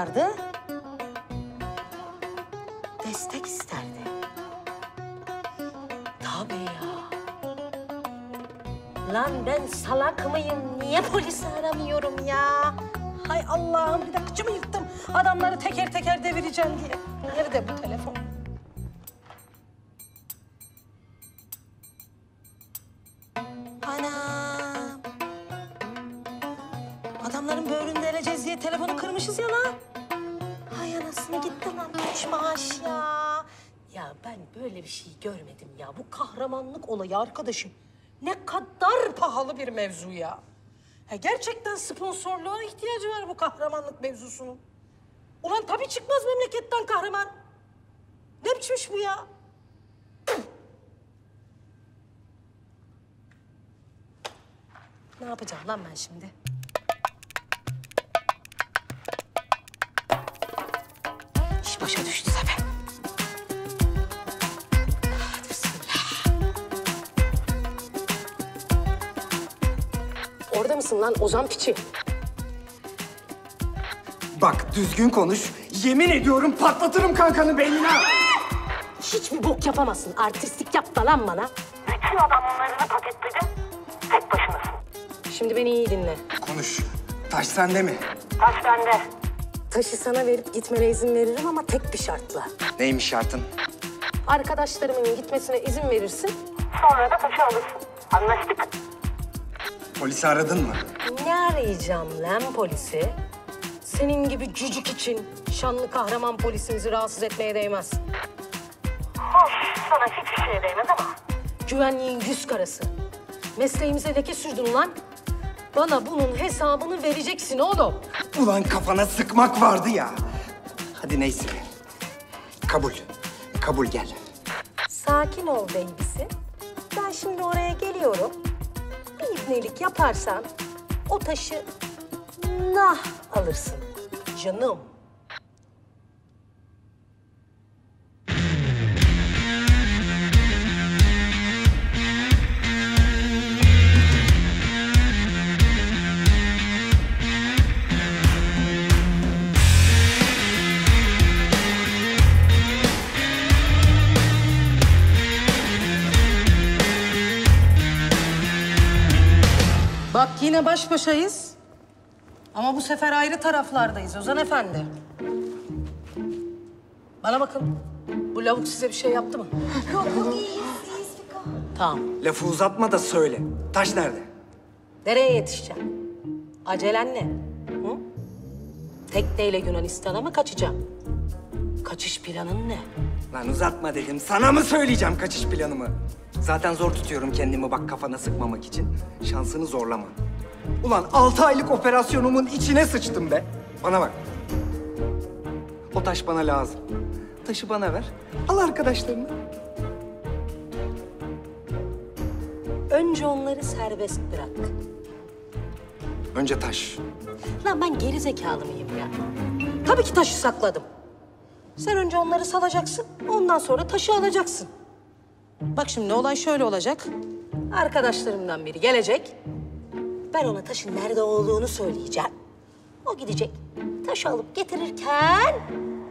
Arardı. Destek isterdi. Tabii ya. Lan ben salak mıyım? Niye polisi aramıyorum ya? Hay Allah'ım bir de kıçımı yırttım. Adamları teker teker devireceğim diye. Nerede bu telefon? Bir şey görmedim ya. Bu kahramanlık olayı arkadaşım. Ne kadar pahalı bir mevzu ya. Ha, gerçekten sponsorluğa ihtiyacı var bu kahramanlık mevzusunun. Ulan tabii çıkmaz memleketten kahraman. Ne biçim iş bu ya? Ne yapacağım lan ben şimdi? İş başa düştü Orada mısın lan Ozan Piçi?
Bak düzgün konuş. Yemin ediyorum patlatırım kankanı beynine.
Hiçbir bok yapamazsın. Artistlik yapma lan bana.
Bütün adamlarını paketledim. Tek başınasın.
Şimdi beni iyi dinle.
Konuş. Taş sende mi?
Taş bende.
Taşı sana verip gitmene izin veririm ama tek bir şartla.
Neymiş şartın?
Arkadaşlarımın gitmesine izin verirsin.
Sonra da taşı alırsın. Anlaştık.
Polisi aradın mı?
Ne arayacağım lan polisi? Senin gibi cücük için şanlı kahraman polisimizi rahatsız etmeye değmez.
Hoş, sana hiçbir şeye değmez ama.
Güvenliğin yüz karası. Mesleğimize leke sürdün lan. Bana bunun hesabını vereceksin oğlum.
Ulan kafana sıkmak vardı ya. Hadi neyse. Kabul. Kabul gel.
Sakin ol babysi. Ben şimdi oraya geliyorum. Bir ibnelik yaparsan o taşı nah alırsın. Canım. Yine baş başayız. Ama bu sefer ayrı taraflardayız Ozan Efendi. Bana bakın. Bu lavuk size bir şey yaptı mı?
Yok yok iyiyiz.
Tamam.
Lafı uzatma da söyle. Taş nerede?
Nereye yetişeceğim? Acelen ne? Hı? Tekneyle Yunanistan'a mı kaçacağım? Kaçış planın ne?
Lan uzatma dedim. Sana mı söyleyeceğim kaçış planımı? Zaten zor tutuyorum kendimi bak kafana sıkmamak için. Şansını zorlama. Ulan altı aylık operasyonumun içine sıçtım be. Bana bak. O taş bana lazım. Taşı bana ver. Al arkadaşlarını.
Önce onları serbest bırak.
Önce taş.
Lan ben geri zekalı mıyım ya? Tabii ki taşı sakladım. Sen önce onları salacaksın, ondan sonra taşı alacaksın. Bak şimdi olay şöyle olacak. Arkadaşlarımdan biri gelecek. Ben ona taşın nerede olduğunu söyleyeceğim. O gidecek, taşı alıp getirirken...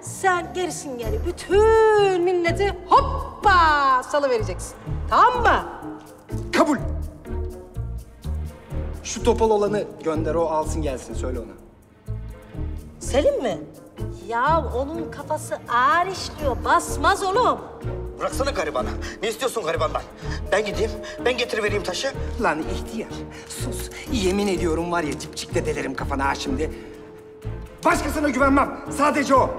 ...sen gerisin geri bütün milleti hoppa salıvereceksin. Tamam mı?
Kabul. Şu topal olanı gönder o alsın gelsin söyle ona.
Selim mi? Ya onun kafası ağır işliyor. Basmaz oğlum.
Bıraksana garibanı. Ne istiyorsun garibandan? Ben gideyim, ben getirivereyim taşı.
Lan ihtiyar sus. Yemin ediyorum var ya cipcikle delerim kafana ha şimdi. Başkasına güvenmem. Sadece o.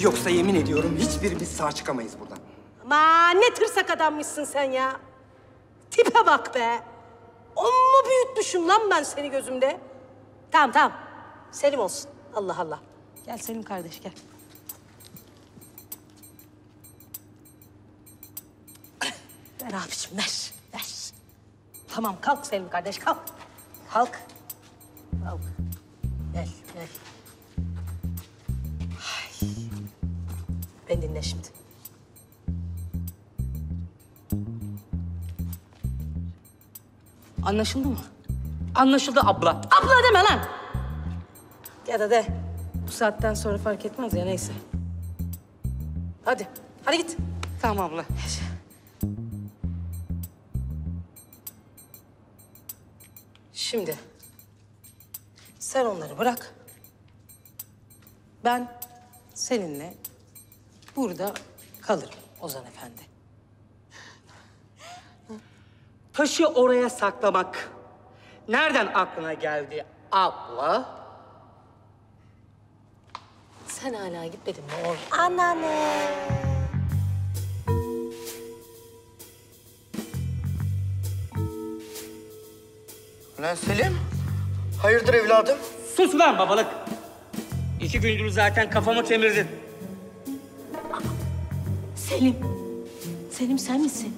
Yoksa yemin ediyorum hiçbirimiz sağ çıkamayız buradan.
Aman ne tırsak adammışsın sen ya. Tipe bak be. Amma büyütmüşüm lan ben seni gözümde. Tamam tamam. Selim olsun. Allah Allah. Gel Selim kardeş gel. Ver abiciğim ver. Ver. Tamam kalk Selim kardeş kalk. Kalk. Kalk. Gel gel. Ay. Beni dinle şimdi. Anlaşıldı mı? Anlaşıldı abla. Abla deme lan! Ya da de. Bu saatten sonra fark etmez ya neyse. Hadi. Hadi git. Tamam abla. Şimdi. Sen onları bırak. Ben seninle burada kalırım Ozan Efendi.
Taşı oraya saklamak nereden aklına geldi abla?
Sen hala gitmedin mi oğlum? Anneanne.
Lan Selim, hayırdır evladım?
Sus lan babalık. İki gündür zaten kafamı kemirdin.
Selim. Selim sen misin?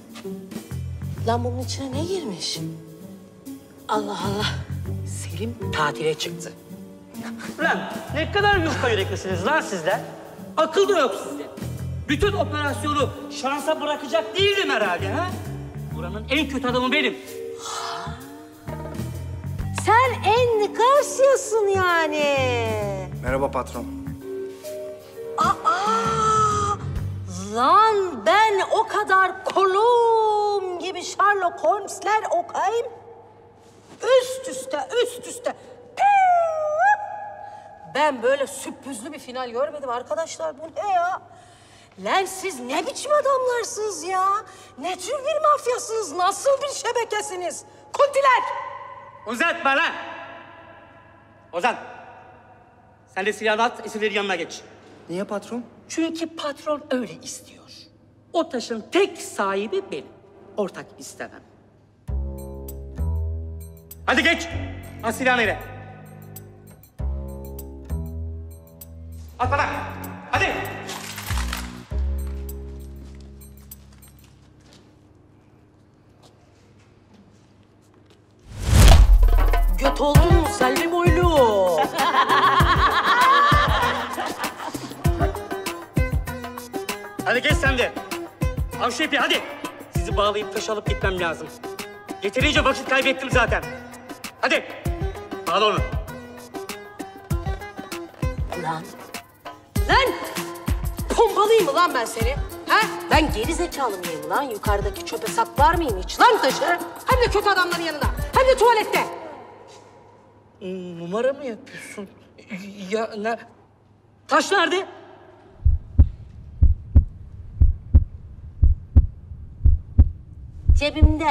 Lan bunun içine ne girmiş? Allah Allah.
Selim tatile çıktı. Lan ne kadar yufka yüreklisiniz lan sizler. Akıl da yok sizde. Bütün operasyonu şansa bırakacak değildim herhalde ha? Buranın en kötü adamı benim.
Sen en Karsiyasın yani.
Merhaba patron.
Aa! Lan ben o kadar kolum gibi Sherlock Holmes'ler okuyayım. Üst üste, üst üste. Ben böyle sürprizli bir final görmedim arkadaşlar. Bu ne ya? Lan siz ne biçim adamlarsınız ya? Ne tür bir mafyasınız? Nasıl bir şebekesiniz? Kuntiler!
Uzatma lan! Ozan, sen de silahını at, esirlerin yanına geç.
Niye patron?
Çünkü patron öyle istiyor. O taşın tek sahibi benim. Ortak istemem. Hadi geç. At silahını yere. At bana. Hadi.
Göt oldun Selvi boylu.
Hadi geç sen de. Al şu ipi hadi. Sizi bağlayıp taş alıp gitmem lazım. Yeterince vakit kaybettim zaten. Hadi. Bağla onu.
Lan. Lan! Pompalayayım mı lan ben seni? Ha? Ben geri zekalı mıyım lan? Yukarıdaki çöpe saklar mıyım hiç lan taşı? Hem de kötü adamların yanında. Hem de tuvalette.
Numara mı yapıyorsun? Ya ne? Taş nerede?
Cebimde.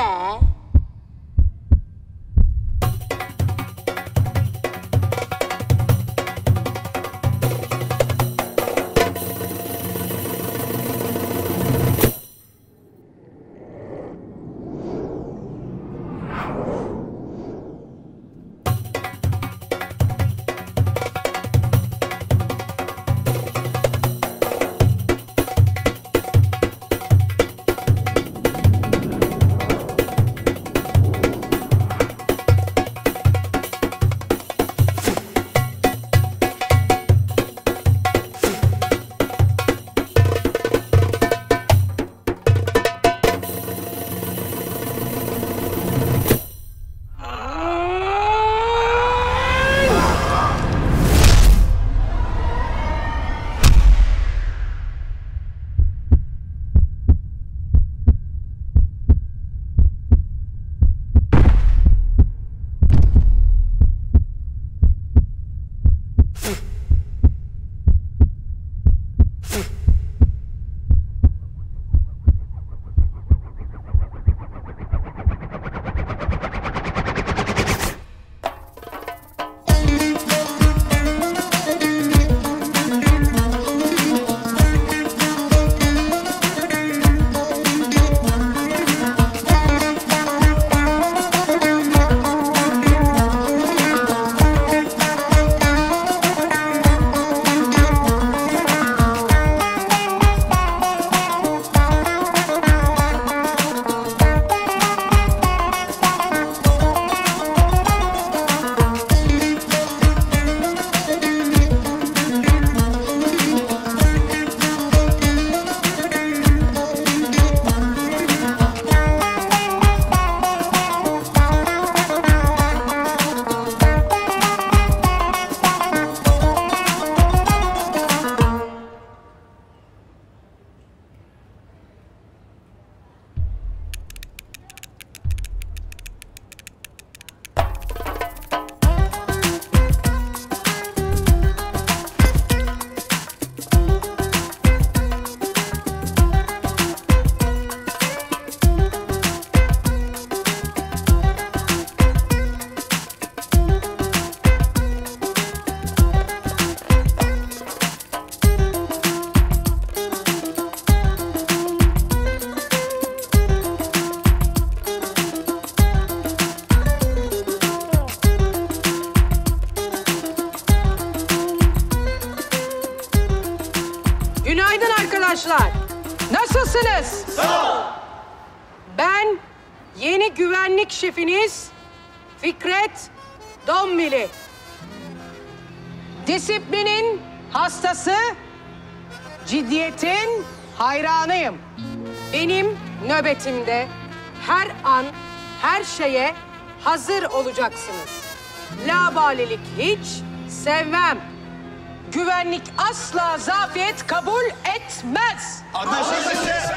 Şeye hazır olacaksınız. Labalilik hiç sevmem. Güvenlik asla zafiyet kabul etmez.
Anlaşıldı.